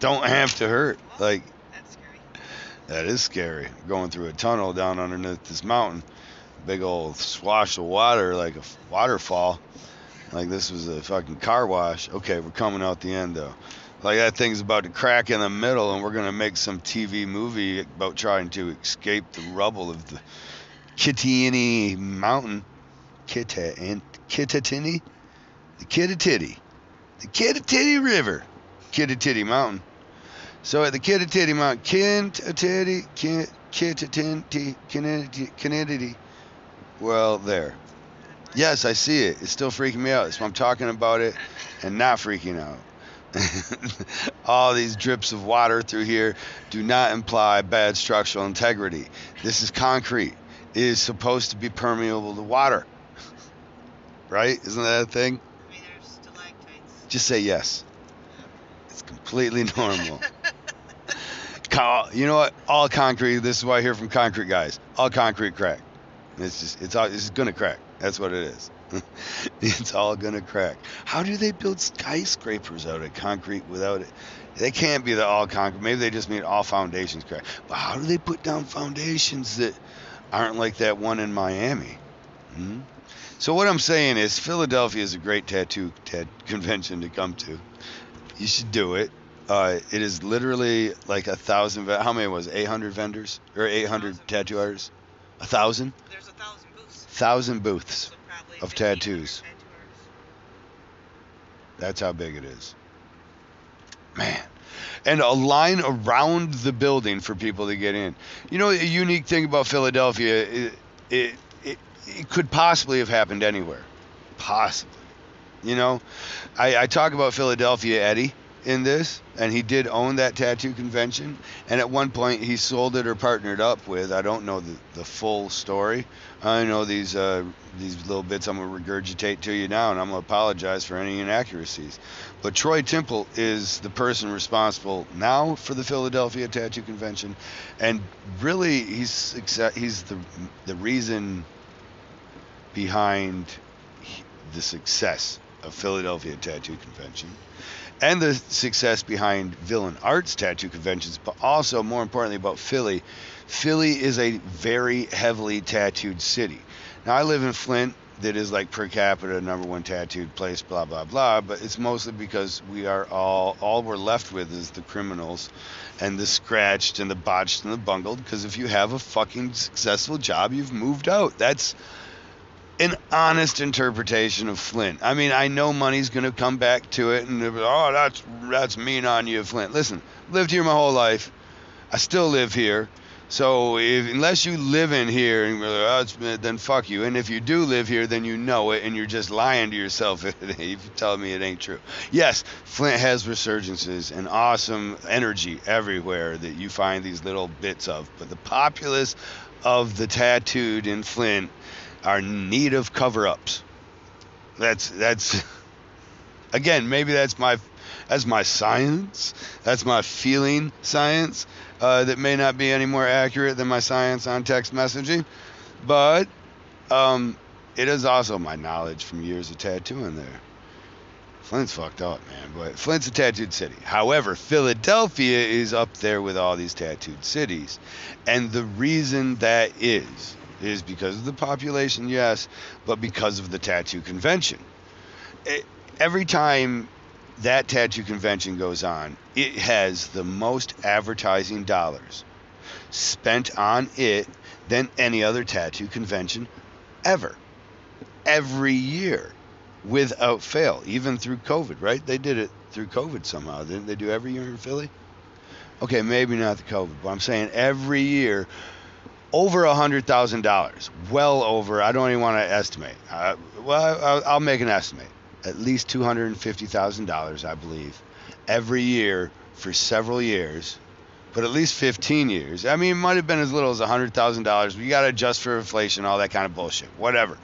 [SPEAKER 1] don't have to hurt. Like. That is scary. Going through a tunnel down underneath this mountain, big old swash of water like a waterfall. Like this was a fucking car wash. Okay, we're coming out the end though. Like that thing's about to crack in the middle, and we're gonna make some TV movie about trying to escape the rubble of the Kittatinny Mountain. Kitta and Kittatinny, the Kittatinny, the Kittatinny River, Kittatinny Mountain. So at the Kittatinny Mountain, Kittatinny, Kittatinny, Kittatinny. Well, there. Yes, I see it. It's still freaking me out. That's why I'm talking about it and not freaking out. All these drips of water through here do not imply bad structural integrity. This is concrete. It is supposed to be permeable to water. Right? Isn't that a thing?
[SPEAKER 2] I mean.
[SPEAKER 1] Just say yes. It's completely normal. You know what? All concrete. This is what I hear from concrete guys. All concrete crack. It's just it's all it's gonna crack. That's what it is. it's all gonna crack. How do they build skyscrapers out of concrete without it? They can't be the all concrete. Maybe they just mean all foundations crack. But how do they put down foundations that aren't like that one in Miami? Hmm? So what I'm saying is Philadelphia is a great tattoo tat- convention to come to. You should do it. Uh, it is literally like a thousand. ve- How many was it? 800 vendors or 800
[SPEAKER 2] Thousand.
[SPEAKER 1] tattoo artists? A thousand?
[SPEAKER 2] There's a thousand booths.
[SPEAKER 1] Thousand booths.
[SPEAKER 2] So
[SPEAKER 1] Of tattoos. That's how big it is. Man. And a line around the building for people to get in. You know, a unique thing about Philadelphia, it, it, it, it could possibly have happened anywhere. Possibly. You know, I, I talk about Philadelphia Eddie in this, and he did own that tattoo convention. And at one point, he sold it or partnered up with. I don't know the, the full story. I know these uh, these little bits I'm gonna regurgitate to you now, and I'm gonna apologize for any inaccuracies. But Troy Timpel is the person responsible now for the Philadelphia Tattoo Convention, and really he's he's the the reason behind the success of Philadelphia Tattoo Convention and the success behind Villain Arts Tattoo Conventions, but also more importantly about Philly. Philly is a very heavily tattooed city. Now I live in Flint, that is like per capita number one tattooed place, blah blah blah. But it's mostly because we are all all we're left with is the criminals, and the scratched and the botched and the bungled. Because if you have a fucking successful job, you've moved out. That's an honest interpretation of Flint. I mean, I know money's going to come back to it, and oh, that's that's mean on you, Flint. Listen, lived here my whole life. I still live here. So if, unless you live in here, and oh, then fuck you. And if you do live here, then you know it, and you're just lying to yourself if you tell me it ain't true. Yes, Flint has resurgences and awesome energy everywhere that you find these little bits of. But the populace of the tattooed in Flint are in need of cover-ups. That's that's again maybe that's my that's my science. That's my feeling science uh, that may not be any more accurate than my science on text messaging, but um, it is also my knowledge from years of tattooing there. Flint's fucked up, man, but Flint's a tattooed city. However, Philadelphia is up there with all these tattooed cities. And the reason that is, is because of the population, yes, but because of the tattoo convention. It, every time that tattoo convention goes on, it has the most advertising dollars spent on it than any other tattoo convention ever. Every year, without fail, even through COVID, right? They did it through COVID somehow, didn't they do every year in Philly? Okay, maybe not the COVID, but I'm saying every year over a hundred thousand dollars, well over. I don't even want to estimate. Uh, well, I'll, I'll make an estimate. At least two hundred and fifty thousand dollars, I believe, every year for several years, but at least fifteen years. I mean, it might have been as little as a hundred thousand dollars. We got to adjust for inflation, all that kind of bullshit. Whatever.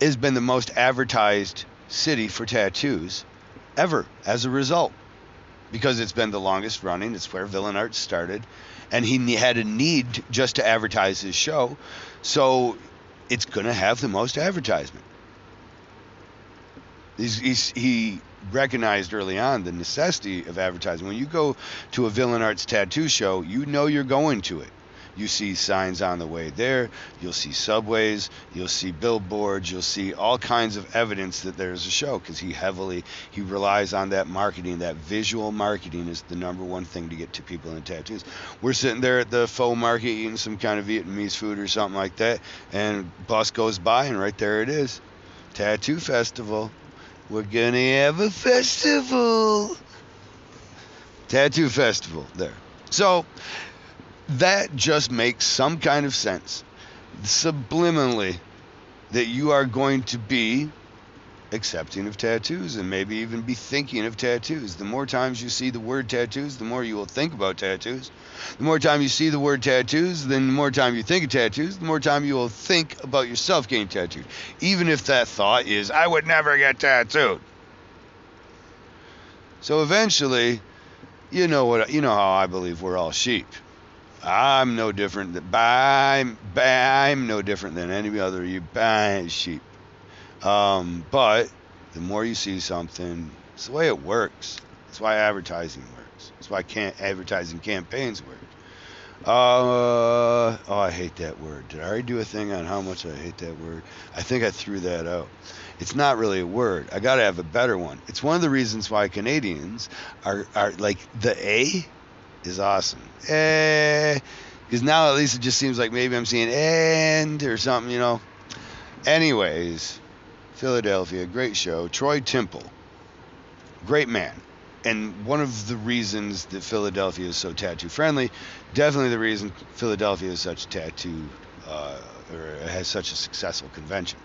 [SPEAKER 1] Has been the most advertised city for tattoos ever as a result because it's been the longest running. It's where Villain Arts started, and he had a need just to advertise his show, so it's gonna have the most advertisement. He's, he's, he recognized early on the necessity of advertising. When you go to a Villain Arts tattoo show, you know you're going to it. You see signs on the way there. You'll see subways. You'll see billboards. You'll see all kinds of evidence that there's a show because he heavily he relies on that marketing. That visual marketing is the number one thing to get to people in tattoos. We're sitting there at the faux market eating some kind of Vietnamese food or something like that, and bus goes by, and right there it is, tattoo festival. We're gonna have a festival. Tattoo festival there. So that just makes some kind of sense subliminally that you are going to be accepting of tattoos and maybe even be thinking of tattoos. The more times you see the word tattoos, the more you will think about tattoos. The more time you see the word tattoos, then the more time you think of tattoos, the more time you will think about yourself getting tattooed. Even if that thought is, I would never get tattooed. So eventually, you know what you know how I believe we're all sheep. I'm no different than I'm, I'm no different than any other you sheep. Um, but the more you see something, it's the way it works. It's why advertising works. It's why can't advertising campaigns work. Uh, oh, I hate that word. Did I already do a thing on how much I hate that word? I think I threw that out. It's not really a word. I got to have a better one. It's one of the reasons why Canadians are, are like the A is awesome. Eh, because now at least it just seems like maybe I'm seeing and or something, you know. Anyways, Philadelphia, great show. Troy Timpel, great man. And one of the reasons that Philadelphia is so tattoo friendly, definitely the reason Philadelphia is such a tattoo, uh, or has such a successful convention.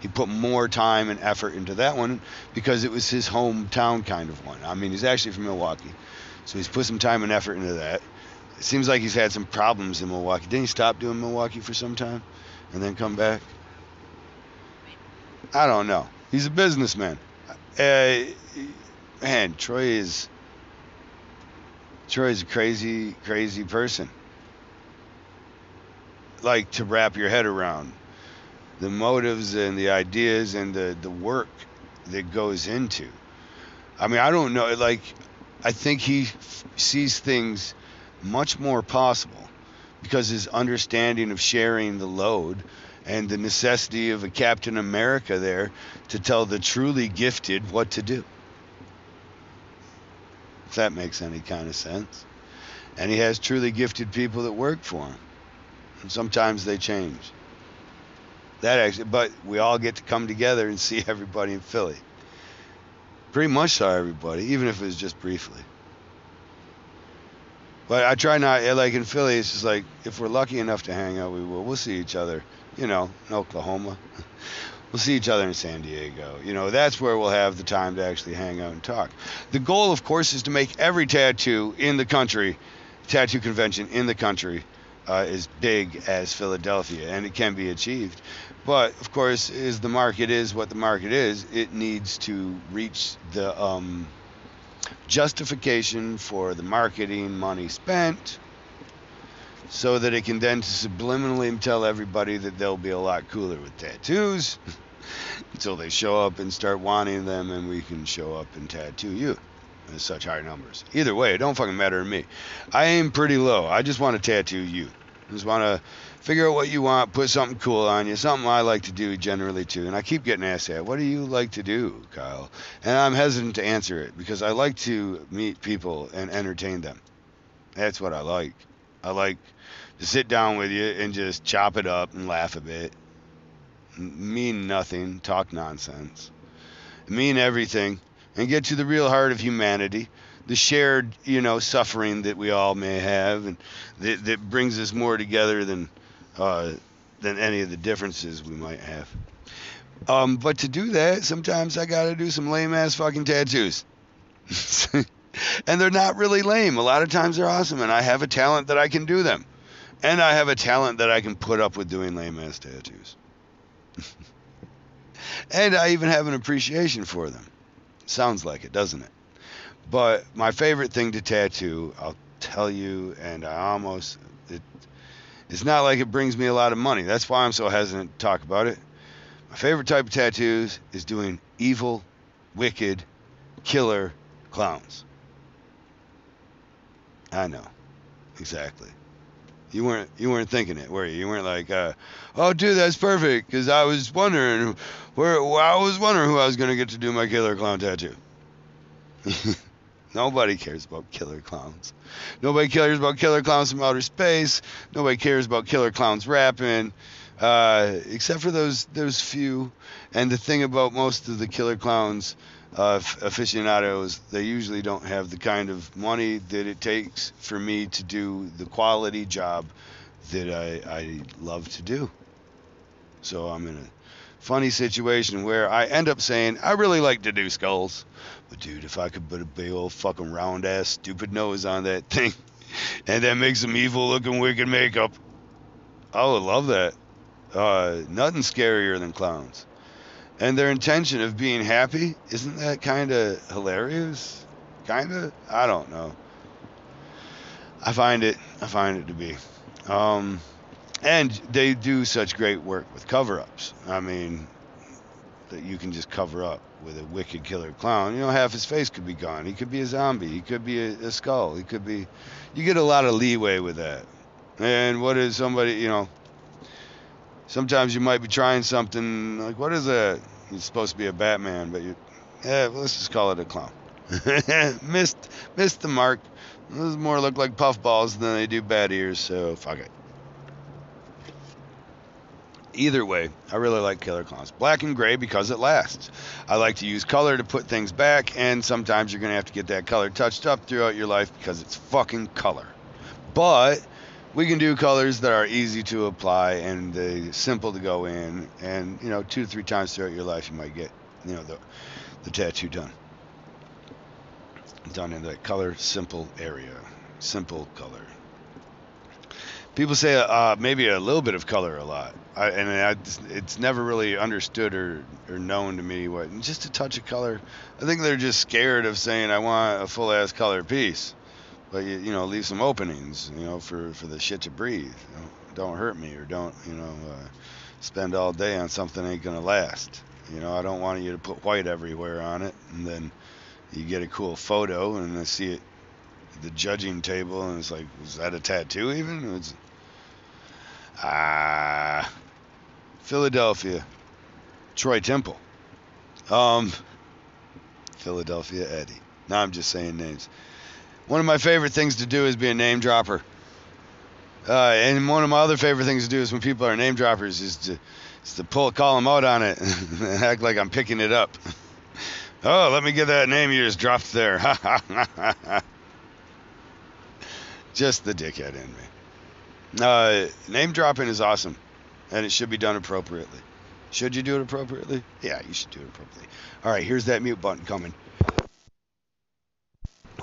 [SPEAKER 1] He put more time and effort into that one because it was his hometown kind of one. I mean, he's actually from Milwaukee. So he's put some time and effort into that. It seems like he's had some problems in Milwaukee. Didn't he stop doing Milwaukee for some time and then come back? I don't know. He's a businessman. Uh, man, Troy is Troy's a crazy, crazy person. Like to wrap your head around the motives and the ideas and the, the work that goes into. I mean, I don't know. Like, I think he f- sees things much more possible because his understanding of sharing the load and the necessity of a Captain America there to tell the truly gifted what to do. If that makes any kind of sense. And he has truly gifted people that work for him. And sometimes they change. That actually, but we all get to come together and see everybody in Philly pretty much saw everybody, even if it was just briefly. But I try not, like in Philly, it's just like if we're lucky enough to hang out, we will. We'll see each other, you know, in Oklahoma. we'll see each other in San Diego. You know, that's where we'll have the time to actually hang out and talk. The goal, of course, is to make every tattoo in the country, tattoo convention in the country, uh, as big as Philadelphia, and it can be achieved. But of course, is the market is what the market is. It needs to reach the um, justification for the marketing money spent, so that it can then subliminally tell everybody that they'll be a lot cooler with tattoos, until they show up and start wanting them, and we can show up and tattoo you in such high numbers. Either way, it don't fucking matter to me. I aim pretty low. I just want to tattoo you. I just want to figure out what you want, put something cool on you, something I like to do generally too. And I keep getting asked that, what do you like to do, Kyle? And I'm hesitant to answer it because I like to meet people and entertain them. That's what I like. I like to sit down with you and just chop it up and laugh a bit. Mean nothing, talk nonsense. Mean everything and get to the real heart of humanity the shared, you know, suffering that we all may have, and that, that brings us more together than uh, than any of the differences we might have. Um, but to do that, sometimes I gotta do some lame ass fucking tattoos. and they're not really lame. A lot of times they're awesome, and I have a talent that I can do them. And I have a talent that I can put up with doing lame ass tattoos. and I even have an appreciation for them. Sounds like it, doesn't it? But my favorite thing to tattoo, I'll tell you, and I almost, it's not like it brings me a lot of money. That's why I'm so hesitant to talk about it. My favorite type of tattoos is doing evil, wicked, killer clowns. I know, exactly. You weren't you weren't thinking it, were you? You weren't like, uh, oh, dude, that's perfect, because I was wondering where I was wondering who I was gonna get to do my killer clown tattoo. Nobody cares about killer clowns. Nobody cares about killer clowns from outer space. Nobody cares about killer clowns rapping, uh, except for those those few. And the thing about most of the killer clowns uh, aficionados, they usually don't have the kind of money that it takes for me to do the quality job that I, I love to do. So I'm in a funny situation where I end up saying, I really like to do skulls. But dude, if I could put a big old fucking round ass stupid nose on that thing and then make some evil looking wicked makeup, I would love that. Uh, nothing scarier than clowns. And their intention of being happy isn't that kind of hilarious? Kind of i don't know. I find it i find it to be. Um, and they do such great work with cover-ups. I mean that you can just cover up with a wicked killer clown you know half his face could be gone he could be a zombie he could be a, a skull he could be you get a lot of leeway with that and what is somebody you know sometimes you might be trying something like what is that? He's supposed to be a Batman, but you, yeah, let's just call it a clown. missed, missed the mark. Those more look like puffballs than they do bat ears, so fuck it. Either way, I really like killer clowns. Black and gray because it lasts. I like to use color to put things back, and sometimes you're going to have to get that color touched up throughout your life because it's fucking color. But we can do colors that are easy to apply and uh, simple to go in and you know two to three times throughout your life you might get you know the, the tattoo done done in that color simple area simple color people say uh, maybe a little bit of color a lot. I, and I, it's never really understood or, or known to me what just a touch of color. I think they're just scared of saying i want a full ass color piece. But you, you know leave some openings you know for for the shit to breathe. You know, don't hurt me or don't you know uh, spend all day on something ain't gonna last. You know i don't want you to put white everywhere on it and then you get a cool photo and I see it the judging table and it's like was that a tattoo even? It's ah philadelphia troy timpel um philadelphia eddie now i'm just saying names one of my favorite things to do is be a name dropper. Uh, and one of my other favorite things to do is when people are name droppers is to, is to pull call them out on it and act like I'm picking it up. oh, let me get that name you just dropped there. just the dickhead in me. Uh, name dropping is awesome, and it should be done appropriately. Should you do it appropriately? Yeah, you should do it appropriately. All right, here's that mute button coming.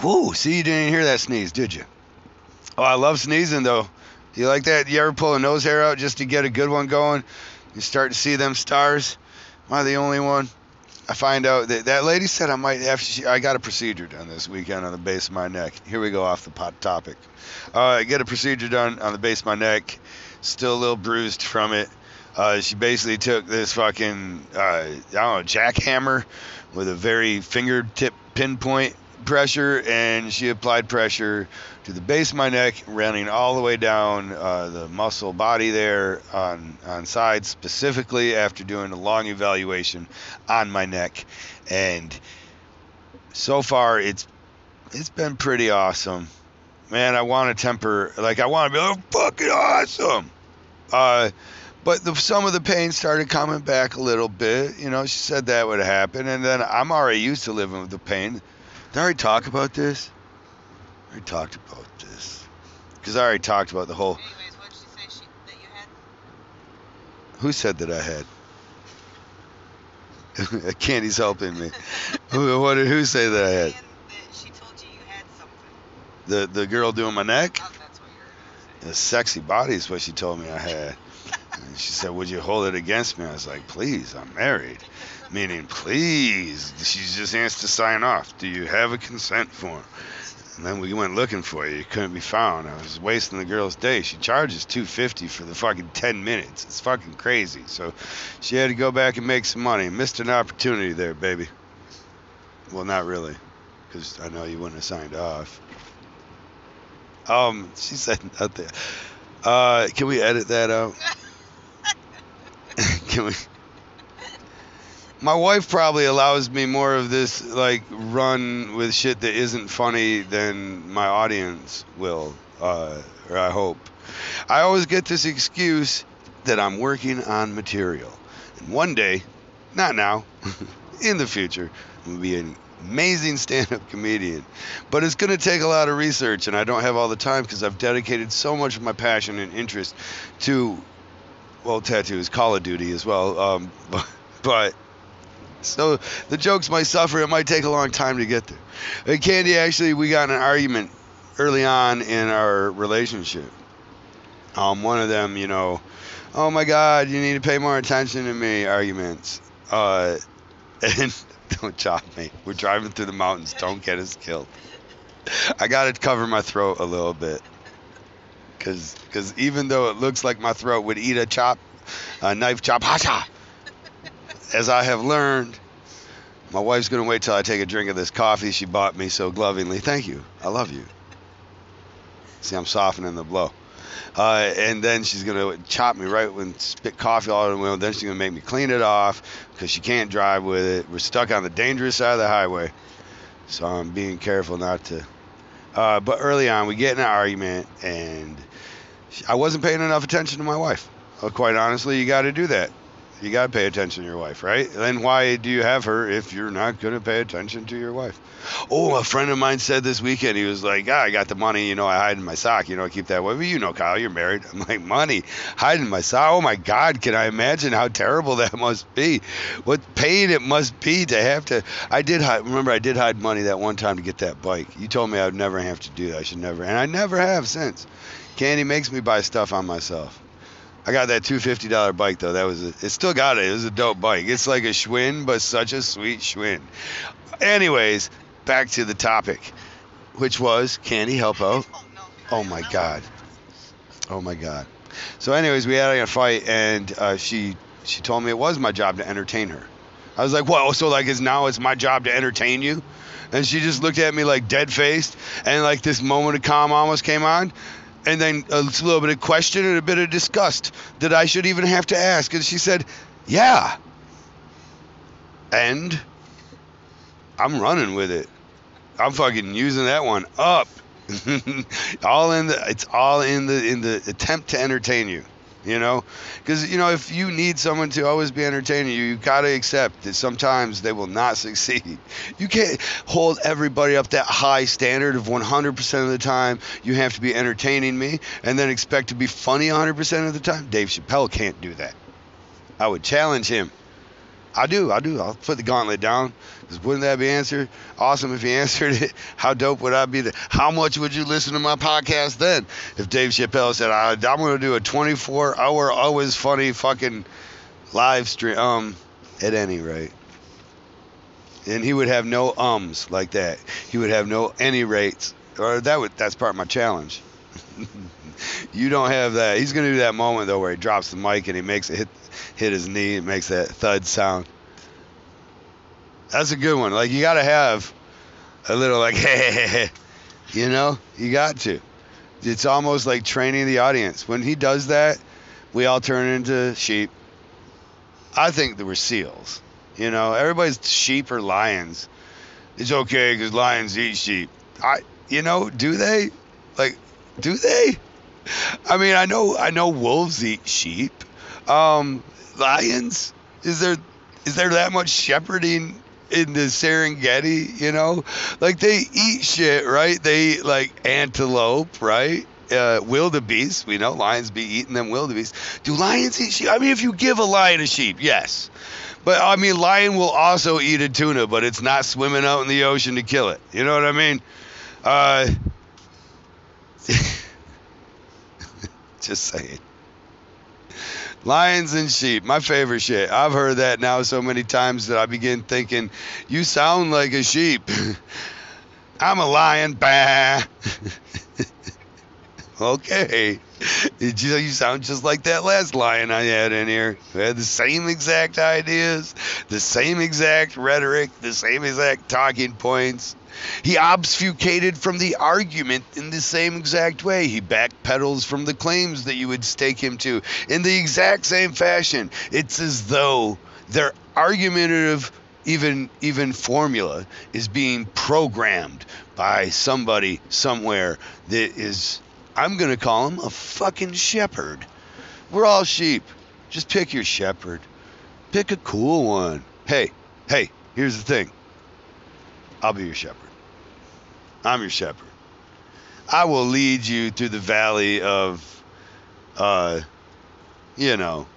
[SPEAKER 1] Whoa, see, you didn't hear that sneeze, did you? Oh, I love sneezing, though. You like that? You ever pull a nose hair out just to get a good one going? You start to see them stars. Am I the only one? I find out that that lady said I might have. She, I got a procedure done this weekend on the base of my neck. Here we go off the pot topic. Uh, I get a procedure done on the base of my neck. Still a little bruised from it. Uh, she basically took this fucking uh, I don't know jackhammer with a very fingertip pinpoint pressure and she applied pressure to the base of my neck, running all the way down uh, the muscle body there on on sides, specifically after doing a long evaluation on my neck. And so far, it's it's been pretty awesome. Man, I want to temper, like I want to be like, oh, fucking awesome. Uh, but the, some of the pain started coming back a little bit. You know, she said that would happen, and then I'm already used to living with the pain. Did I already talk about this? I already talked about this. Because I already talked about the whole.
[SPEAKER 2] Anyways, what did she say she, that you had?
[SPEAKER 1] Who said that I had? Candy's helping me. who, what did who say that I had?
[SPEAKER 2] That she told you you had something.
[SPEAKER 1] The the girl doing my neck?
[SPEAKER 2] Oh, that's what you're
[SPEAKER 1] A sexy body is what she told me I had. And she said, "Would you hold it against me?" I was like, "Please, I'm married." Meaning, please. She just asked to sign off. Do you have a consent form? And then we went looking for you. You couldn't be found. I was wasting the girl's day. She charges 250 for the fucking 10 minutes. It's fucking crazy. So she had to go back and make some money. Missed an opportunity there, baby. Well, not really, because I know you wouldn't have signed off. Um, she said nothing. Uh, can we edit that out? can we? My wife probably allows me more of this like run with shit that isn't funny than my audience will, uh, or I hope. I always get this excuse that I'm working on material, and one day, not now, in the future, gonna be an amazing stand-up comedian. But it's gonna take a lot of research, and I don't have all the time because I've dedicated so much of my passion and interest to, well, tattoos, Call of Duty as well. Um, but, but so the jokes might suffer. It might take a long time to get there. And Candy, actually, we got an argument early on in our relationship. Um, one of them, you know, oh my God, you need to pay more attention to me arguments. Uh, and don't chop me. We're driving through the mountains. Don't get us killed. I got to cover my throat a little bit. Cause, cause even though it looks like my throat would eat a chop, a knife chop, hasha, as I have learned, my wife's gonna wait till I take a drink of this coffee she bought me so lovingly. Thank you. I love you. See, I'm softening the blow. Uh, and then she's gonna chop me right when spit coffee all over the window. Then she's gonna make me clean it off because she can't drive with it. We're stuck on the dangerous side of the highway, so I'm being careful not to. Uh, but early on, we get in an argument, and I wasn't paying enough attention to my wife. Uh, quite honestly, you got to do that. You got to pay attention to your wife, right? Then why do you have her if you're not going to pay attention to your wife? Oh, a friend of mine said this weekend, he was like, ah, I got the money, you know, I hide in my sock, you know, I keep that way. But you know, Kyle, you're married. I'm like, money, hide in my sock. Oh my God, can I imagine how terrible that must be? What pain it must be to have to. I did hide, remember, I did hide money that one time to get that bike. You told me I would never have to do that. I should never, and I never have since. Candy makes me buy stuff on myself. I got that two fifty dollar bike though. That was a, it. Still got it. It was a dope bike. It's like a Schwinn, but such a sweet Schwinn. Anyways, back to the topic, which was Candy help out.
[SPEAKER 2] Oh,
[SPEAKER 1] my. God. Oh my God. So, anyways, we had a fight, and uh, she she told me it was my job to entertain her. I was like, "Well, so like it's now it's my job to entertain you?" And she just looked at me like dead faced, and like this moment of calm almost came on, and then a little bit of question and a bit of disgust that I should even have to ask. And she said, "Yeah." And I'm running with it. I'm fucking using that one up. all in the it's all in the in the attempt to entertain you you know? Because you know if you need someone to always be entertaining you you got to accept that sometimes they will not succeed. You can't hold everybody up that high standard of 100% of the time. You have to be entertaining me and then expect to be funny 100% of the time. Dave chappelle can't do that. I would challenge him I do, I do. I'll put the gauntlet down. Because wouldn't that be answered? Awesome if he answered it. How dope would I be? How much would you listen to my podcast then? If Dave Chappelle said, I, I'm going to do a 24 hour, always funny fucking live stream. Um, at any rate. And he would have no ums like that. He would have no any rates. Or that would that's part of my challenge. you don't have that. He's gonna do that moment though where he drops the mic and he makes it hit hit his knee. It makes that thud sound. That's a good one. Like you gotta have a little like hey, hey, hey, hey, you know, you got to. It's almost like training the audience. When he does that, we all turn into sheep. I think there were seals. You know, everybody's sheep or lions. It's okay because lions eat sheep. I, you know, do they? Like, do they? I mean, I know, I know wolves eat sheep. Um, lions? Is there, is there that much shepherding in the Serengeti? You know, like they eat shit, right? They eat like antelope, right? uh, wildebeest. We know lions be eating them wildebeest. Do lions eat sheep? I mean, if you give a lion a sheep, yes. But I mean, lion will also eat a tuna, but it's not swimming out in the ocean to kill it. You know what I mean? Uh, just saying. Lions and sheep, my favorite shit. I've heard that now so many times that I begin thinking, you sound like a sheep. I'm a lion. Bah. okay. You, sound just like that last lion I had in here. We had the same exact ideas, the same exact rhetoric, the same exact talking points. He obfuscated from the argument in the same exact way. He backpedals from the claims that you would stake him to in the exact same fashion. It's as though their argumentative even even formula is being programmed by somebody somewhere that is I'm going to call him a fucking shepherd. We're all sheep. Just pick your shepherd. Pick a cool one. Hey, hey, here's the thing. I'll be your shepherd. I'm your shepherd. I will lead you through the valley of, uh, you know,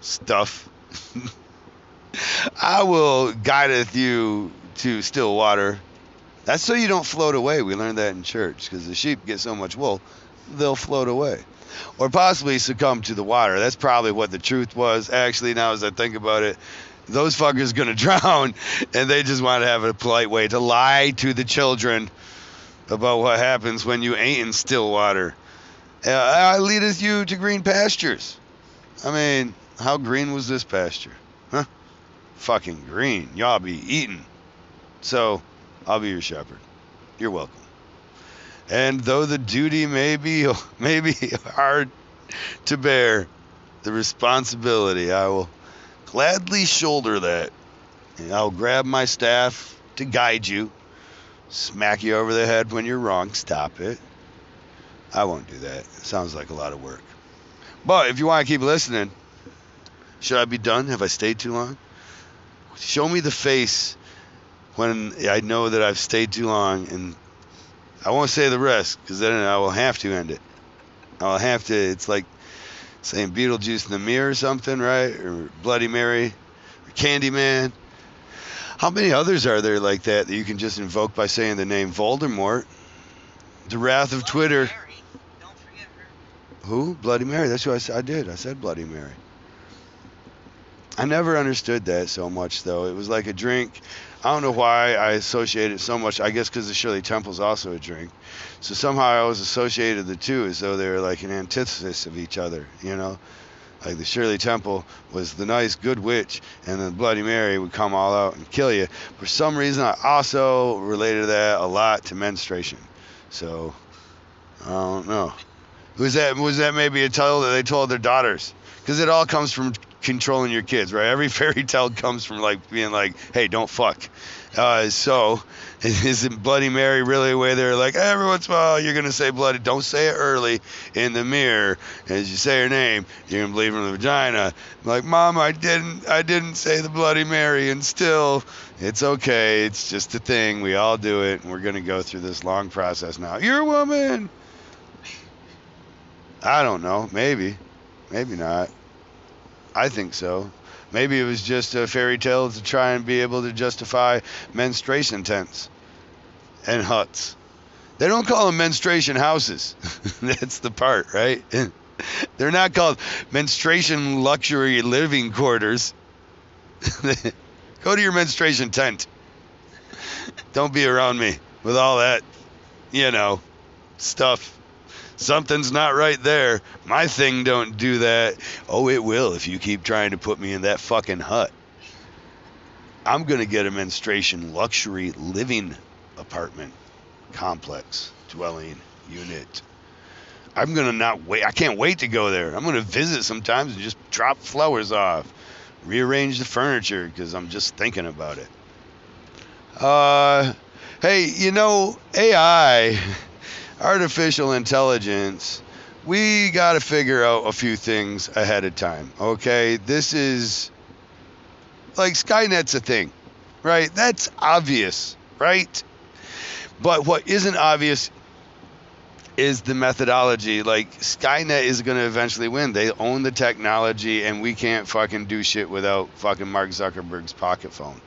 [SPEAKER 1] stuff. I will guideth you to still water. That's so you don't float away. We learned that in church because the sheep get so much wool, they'll float away. Or possibly succumb to the water. That's probably what the truth was. Actually, now as I think about it, those fuckers gonna drown, and they just want to have a polite way to lie to the children about what happens when you ain't in still water. Uh, I leadeth you to green pastures. I mean, how green was this pasture? Huh? Fucking green. Y'all be eating. So, I'll be your shepherd. You're welcome. And though the duty may be may be hard to bear, the responsibility I will gladly shoulder that. And I'll grab my staff to guide you smack you over the head when you're wrong. Stop it. I won't do that. It sounds like a lot of work. But if you want to keep listening, should I be done? Have I stayed too long? Show me the face when I know that I've stayed too long, and I won't say the rest because then I will have to end it. I'll have to. It's like saying Beetlejuice in the mirror or something, right? Or Bloody Mary, or Candyman. How many others are there like that that you can just invoke by saying the name Voldemort? The wrath of
[SPEAKER 2] Bloody
[SPEAKER 1] Twitter.
[SPEAKER 2] Mary. Don't forget her.
[SPEAKER 1] Who? Bloody Mary. That's what I said. I did. I said Bloody Mary. I never understood that so much, though. It was like a drink. I don't know why I associated so much. I guess because the Shirley Temple's also a drink. So somehow I always associated the two as though they were like an antithesis of each other, you know? Like the Shirley Temple was the nice, good witch, and the Bloody Mary would come all out and kill you. For some reason, I also related that a lot to menstruation. So, I don't know. Was that was that maybe a tale that they told their daughters? Because it all comes from controlling your kids, right? Every fairy tale comes from like being like, "Hey, don't fuck." Uh, so, isn't Bloody Mary really a way they're like, every once in a while you're gonna say bloody? Don't say it early in the mirror. As you say her name, you're gonna bleed from the vagina. I'm like, Mom, I didn't, I didn't say the Bloody Mary, and still, it's okay. It's just a thing. We all do it, and we're gonna go through this long process now. You're a woman. I don't know. Maybe, maybe not. I think so. Maybe it was just a fairy tale to try and be able to justify menstruation tents and huts. They don't call them menstruation houses. That's the part, right? They're not called menstruation luxury living quarters. Go to your menstruation tent. Don't be around me with all that, you know, stuff. Something's not right there. My thing don't do that. Oh, it will if you keep trying to put me in that fucking hut. I'm going to get a menstruation luxury living apartment complex dwelling unit. I'm going to not wait. I can't wait to go there. I'm going to visit sometimes and just drop flowers off. Rearrange the furniture because I'm just thinking about it. Uh, hey, you know, AI artificial intelligence, we got to figure out a few things ahead of time. Okay, this is like Skynet's a thing, right? That's obvious, right? But what isn't obvious is the methodology. Like Skynet is going to eventually win. They own the technology, and we can't fucking do shit without fucking Mark Zuckerberg's pocket phone.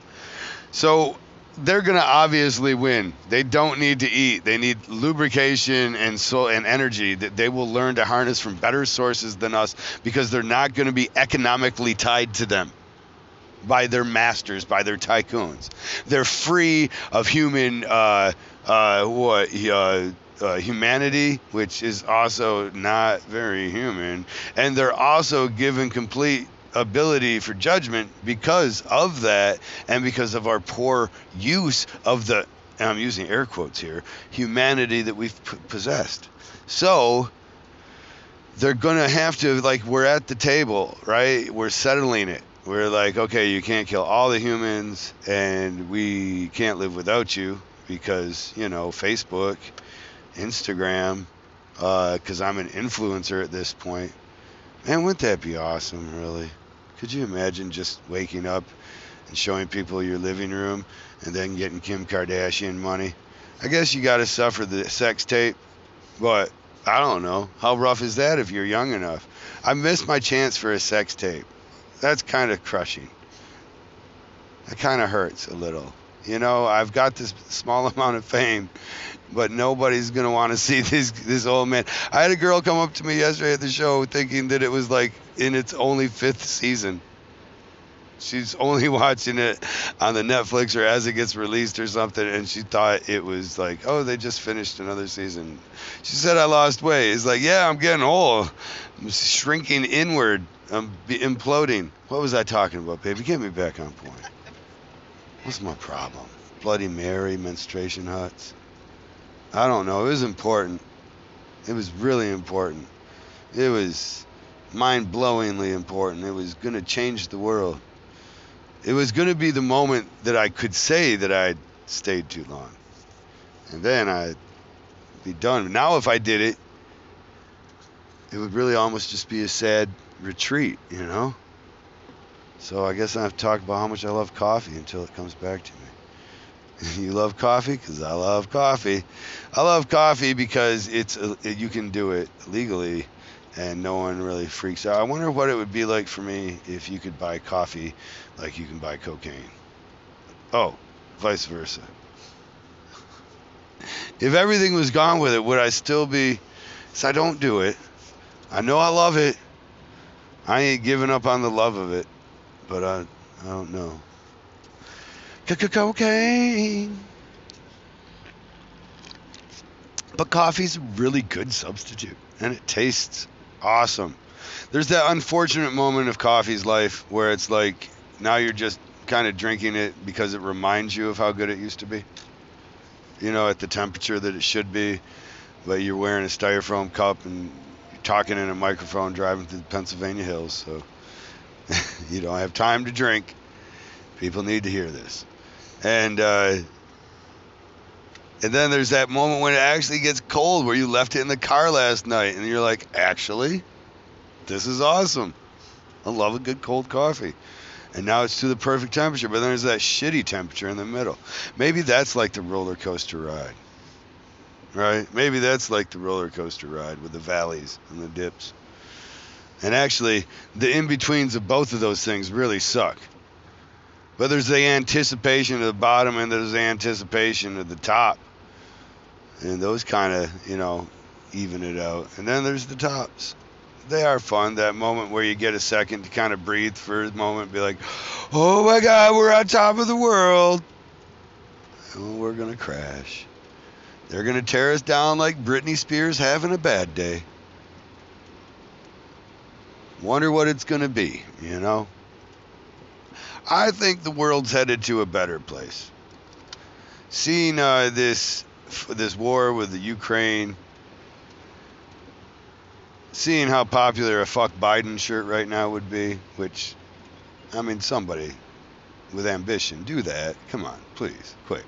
[SPEAKER 1] So they're going to obviously win. They don't need to eat. They need lubrication and so and energy that they will learn to harness from better sources than us because they're not going to be economically tied to them by their masters, by their tycoons. They're free of human uh, uh, what uh, uh, humanity, which is also not very human, and they're also given complete ability for judgment because of that and because of our poor use of the and I'm using air quotes here humanity that we've p- possessed. So they're going to have to like we're at the table, right? We're settling it. We're like, okay, you can't kill all the humans and we can't live without you because, you know, Facebook, Instagram, uh, because uh, I'm an influencer at this point. Man, wouldn't that be awesome, really? Could you imagine just waking up and showing people your living room and then getting Kim Kardashian money? I guess you got to suffer the sex tape, but I don't know. How rough is that if you're young enough? I missed my chance for a sex tape. That's kind of crushing. That kind of hurts a little. You know, I've got this small amount of fame, but nobody's gonna want to see this this old man. I had a girl come up to me yesterday at the show thinking that it was like in its only fifth season. She's only watching it on the Netflix or as it gets released or something, and she thought it was like, oh, they just finished another season. She said I lost weight. It's like, yeah, I'm getting old. I'm shrinking inward. I'm imploding. What was I talking about, baby? Get me back on point. What's my problem? Bloody Mary, menstruation huts. I don't know. It was important. It was really important. It was mind blowingly important. It was going to change the world. It was going to be the moment that I could say that I'd stayed too long. And then I'd be done. Now, if I did it, it would really almost just be a sad retreat, you know? So I guess I have to talk about how much I love coffee until it comes back to me. you love coffee? Because I love coffee. I love coffee because it's uh, you can do it legally and no one really freaks out. I wonder what it would be like for me if you could buy coffee like you can buy cocaine. Oh, vice versa. if everything was gone with it, would I still be? So I don't do it. I know I love it. I ain't giving up on the love of it, but I, I don't know. Cocaine. But coffee's a really good substitute, and it tastes awesome. There's that unfortunate moment of coffee's life where it's like now you're just kind of drinking it because it reminds you of how good it used to be. You know, at the temperature that it should be, but you're wearing a styrofoam cup and you're talking in a microphone driving through the Pennsylvania hills, so you don't have time to drink. People need to hear this. And uh, and then there's that moment when it actually gets cold where you left it in the car last night and you're like, actually, this is awesome. I love a good cold coffee. And now it's to the perfect temperature, but then there's that shitty temperature in the middle. Maybe that's like the roller coaster ride. Right? Maybe that's like the roller coaster ride with the valleys and the dips. And actually, the in betweens of both of those things really suck. But there's the anticipation of the bottom and there's the anticipation of the top and those kind of you know even it out. And then there's the tops. They are fun. That moment where you get a second to kind of breathe for a moment, be like, "Oh my God, we're on top of the world." Oh, we're gonna crash. They're gonna tear us down like Britney Spears having a bad day. Wonder what it's gonna be, you know? I think the world's headed to a better place. Seeing uh, this this war with the Ukraine, seeing how popular a fuck Biden shirt right now would be, which, I mean, somebody with ambition, do that. Come on, please, quick.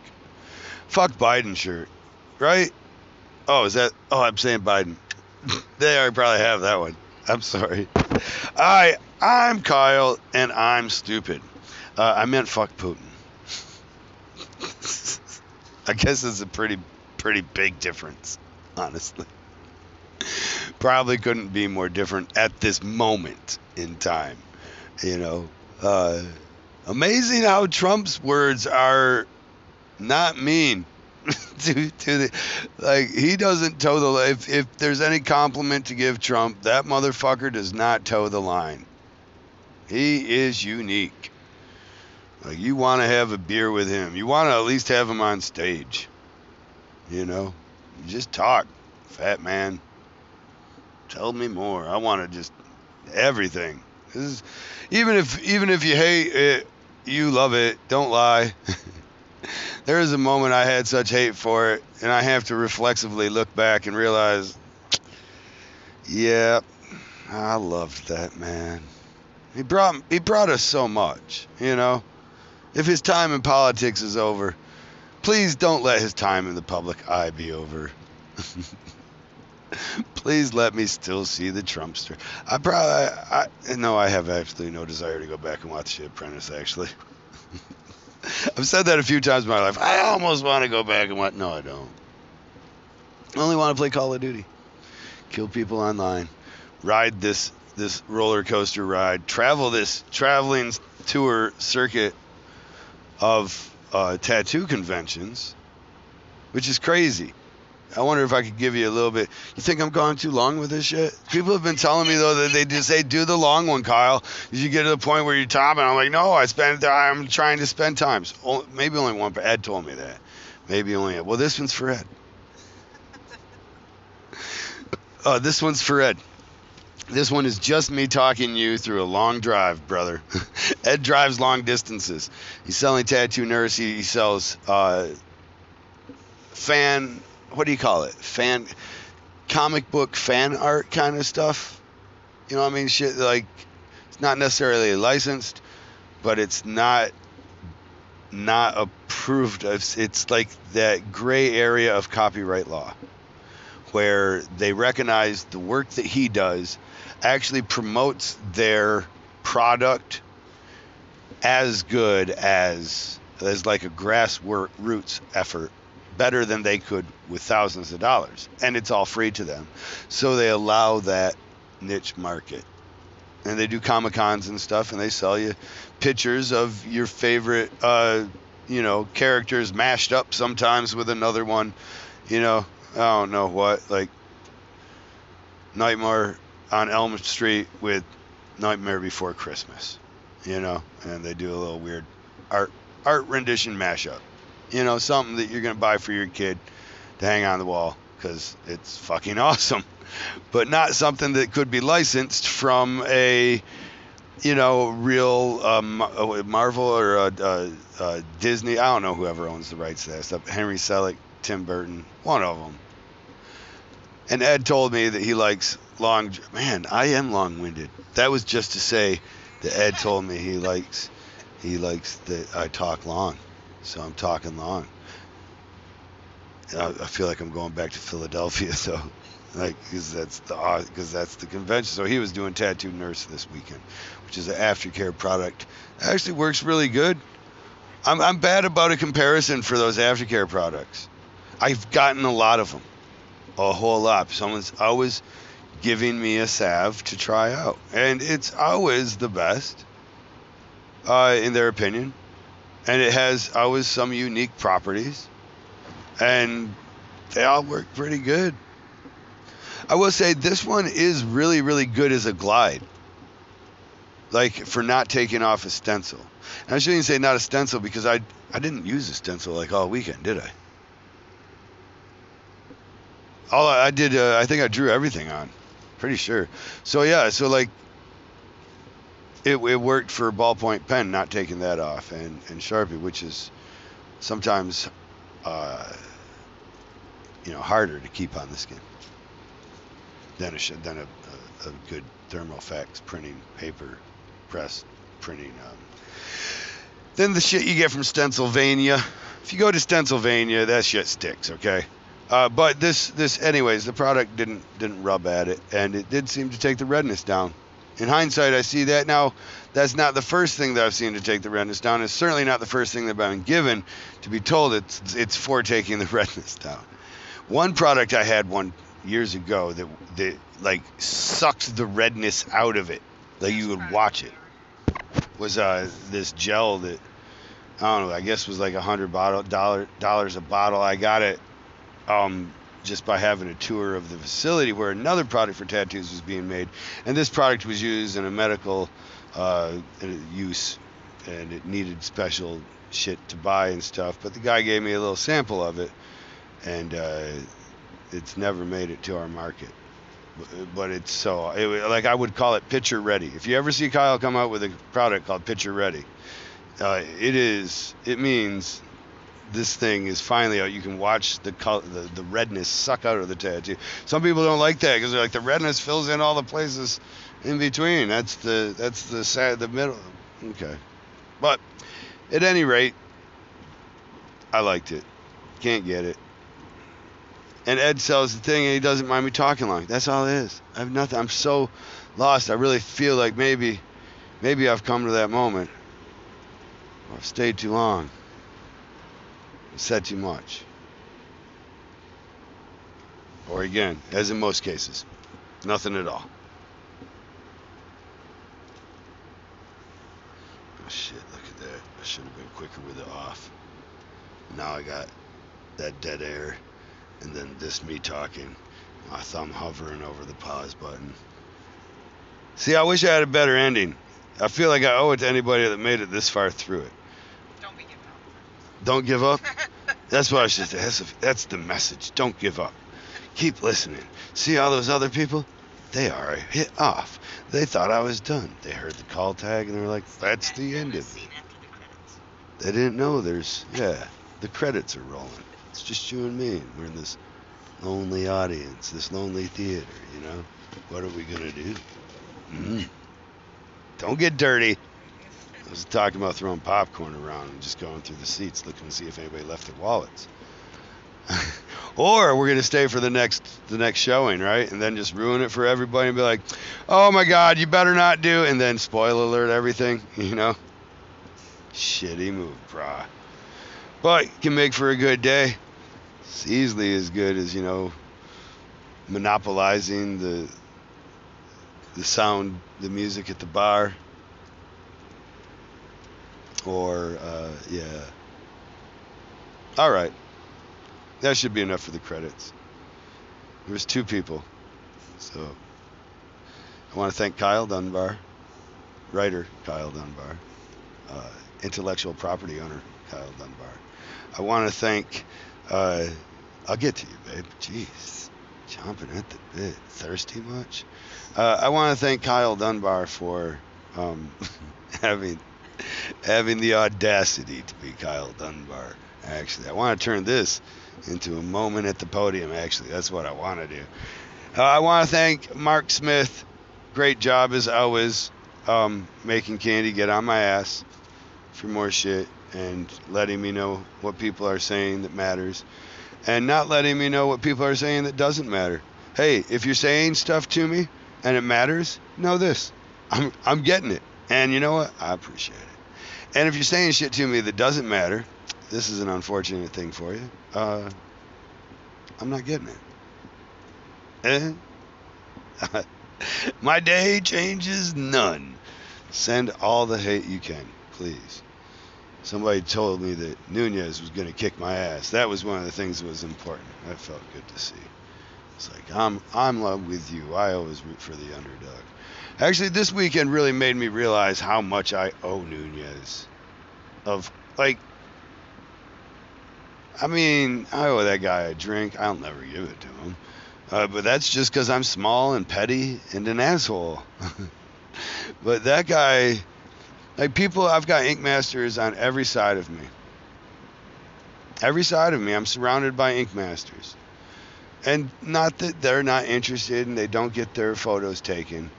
[SPEAKER 1] Fuck Biden shirt, right? Oh, is that? Oh, I'm saying Biden. they already probably have that one. I'm sorry. I I'm Kyle and I'm stupid. Uh, I meant fuck Putin. I guess it's a pretty pretty big difference, honestly. probably couldn't be more different at this moment in time. You know, uh, amazing how Trump's words are not mean to to the like he doesn't toe the if if there's any compliment to give Trump, that motherfucker does not toe the line. He is unique. Like you want to have a beer with him. You want to at least have him on stage. You know, just talk, fat man. Tell me more. I want to just everything. This is even if even if you hate it, you love it. Don't lie. there is a moment I had such hate for it, and I have to reflexively look back and realize, yeah, I loved that man. He brought he brought us so much, you know. If his time in politics is over, please don't let his time in the public eye be over. please let me still see the Trumpster. I probably I, no, I have absolutely no desire to go back and watch The Apprentice. Actually, I've said that a few times in my life. I almost want to go back and watch. No, I don't. I only want to play Call of Duty, kill people online, ride this this roller coaster ride, travel this traveling tour circuit of uh, tattoo conventions, which is crazy. I wonder if I could give you a little bit. You think I'm going too long with this shit? People have been telling me though that they just say do the long one, Kyle. You get to the point where you're top, and I'm like, no, I spend. I'm trying to spend times. Maybe only one. But Ed told me that. Maybe only. Well, this one's for Ed. Uh, this one's for Ed. This one is just me talking you through a long drive, brother. Ed drives long distances. He's selling tattoo nurse. He, sells uh, fan. What do you call it? Fan, comic book fan art kind of stuff. You know what I mean? Shit like it's not necessarily licensed, but it's not not approved. It's, it's like that gray area of copyright law where they recognize the work that he does actually promotes their product as good as as like a grassroots effort better than they could with thousands of dollars. And it's all free to them. So they allow that niche market. And they do comic cons and stuff and they sell you pictures of your favorite uh, you know characters mashed up sometimes with another one. You know i don't know what like nightmare on Elm Street with Nightmare Before Christmas, you know, and they do a little weird art art rendition mashup, you know, something that you're gonna buy for your kid to hang on the wall because it's fucking awesome, but not something that could be licensed from a you know, real um, Marvel or uh, uh, uh, Disney. I don't know whoever owns the rights to that stuff. Henry Selick, Tim Burton, one of them. And Ed told me that he likes long. Man, I am long-winded. That was just to say that Ed told me he likes he likes that I talk long, so I'm talking long. I, I feel like I'm going back to Philadelphia, so like because that's the because that's the convention. So he was doing Tattoo Nurse this weekend, which is an aftercare product. It actually works really good. I'm I'm bad about a comparison for those aftercare products. I've gotten a lot of them, a whole lot. Someone's always giving me a salve to try out. And it's always the best, uh, in their opinion. And it has always some unique properties. And they all work pretty good. I will say this one is really, really good as a glide. Like for not taking off a stencil. And I shouldn't say not a stencil because I I didn't use a stencil like all weekend, did I? All I did, uh, I think I drew everything on pretty sure. So yeah, so like it, it worked for ballpoint pen, not taking that off, and and Sharpie, which is sometimes uh, you know harder to keep on the skin than a than a, a, a good printing paper press printing. Um, then the shit you get from Stencilvania. If you go to Stencilvania, that shit sticks, okay? Uh, but this, this, anyways, the product didn't didn't rub at it, and it did seem to take the redness down. In hindsight, I see that now. That's not the first thing that I've seen to take the redness down. It's certainly not the first thing that I've been given to be told it's it's for taking the redness down. One product I had one years ago that that like sucked the redness out of it. Like you would watch it. Was uh this gel that I don't know. I guess was like a hundred bottle dollar dollars a bottle. I got it um just by having a tour of the facility where another product for tattoos was being made, and this product was used in a medical uh, use, and it needed special shit to buy and stuff. But the guy gave me a little sample of it, and uh, it's never made it to our market. But- it's so it, like I would call it picture ready. If you ever see Kyle come out with a product called picture ready, uh, it is it means this thing is finally out. You can watch the, col- the the redness suck out of the tattoo. Some people don't like that because they're like the redness fills in all the places in between. That's the that's the sad the middle. Okay, but at any rate, I liked it. Can't get it. And Ed sells the thing, and he doesn't mind me talking long. That's all it is. I have nothing. I'm so lost. I really feel like maybe, maybe I've come to that moment. I've stayed too long. Said too much. Or again, as in most cases, nothing at all. Oh shit, look at that. I should have been quicker with it off. Now I got that dead air and then this me talking. My thumb hovering over the pause button. See, I wish I had a better ending. I feel like I owe it to anybody that made it this far through it.
[SPEAKER 2] Don't be giving up.
[SPEAKER 1] Don't give up. That's what I should. That's, that's the message. Don't give up. Keep listening. See all those other people? They are hit off. They thought I was done. They heard the call tag and they were like, that's the end of it. They didn't know there's, yeah, the credits are rolling. It's just you and me. We're in this lonely audience, this lonely theater, you know? What are we going to do? Mm. Don't get dirty. I was talking about throwing popcorn around and just going through the seats looking to see if anybody left their wallets. or we're gonna stay for the next the next showing, right? And then just ruin it for everybody and be like, "Oh my God, you better not do!" And then spoiler alert everything, you know? Shitty move, brah. But can make for a good day. It's easily as good as you know monopolizing the the sound, the music at the bar or uh, yeah. All right, that should be enough for the credits. There was two people, so I want to thank Kyle Dunbar, writer Kyle Dunbar, uh, intellectual property owner Kyle Dunbar. I want to thank. Uh, I'll get to you, babe. Jeez, chomping at the bit. Thirsty much? Uh, I want to thank Kyle Dunbar for um, having having the audacity to be Kyle Dunbar. Actually, I want to turn this into a moment at the podium. Actually, that's what I want to do. Uh, I want to thank Mark Smith. Great job as always, um, making Candy get on my ass for more shit and letting me know what people are saying that matters, and not letting me know what people are saying that doesn't matter. Hey, if you're saying stuff to me and it matters, know this: I'm I'm getting it, and you know what? I appreciate it. And if you're saying shit to me that doesn't matter, this is an unfortunate thing for you. Uh, I'm not getting it. Eh? My day changes none. Send all the hate you can, please. Somebody told me that Nunez was going to kick my ass. That was one of the things that was important. That felt good to see. It's like I'm I'm love with you. I always root for the underdog. Actually, this weekend really made me realize how much I owe Nunez. Of like, I mean, I owe that guy a drink. I'll never give it to him. Uh, but that's just because I'm small and petty and an asshole. but that guy, like people, I've got Ink Masters on every side of me. Every side of me, I'm surrounded by Ink Masters. And not that they're not interested and they don't get their photos taken.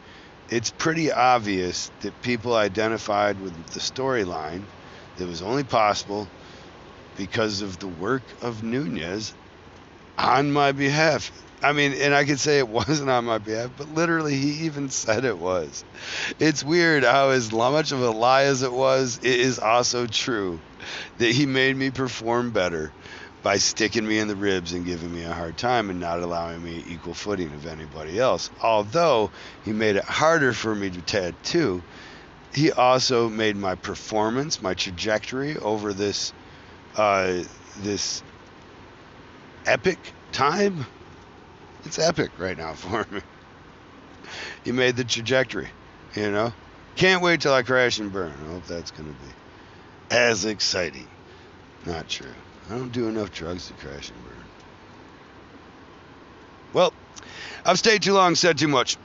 [SPEAKER 1] It's pretty obvious that people identified with the storyline that was only possible because of the work of Nunez on my behalf. I mean, and I could say it wasn't on my behalf, but literally he even said it was. It's weird how as much of a lie as it was, it is also true that he made me perform better by sticking me in the ribs and giving me a hard time and not allowing me equal footing of anybody else. Although he made it harder for me to tattoo, he also made my performance, my trajectory over this uh, this epic time. It's epic right now for me. He made the trajectory, you know. Can't wait till I crash and burn. I hope that's gonna be as exciting. Not true. I don't do enough drugs to crash and burn. Well, I've stayed too long, said too much.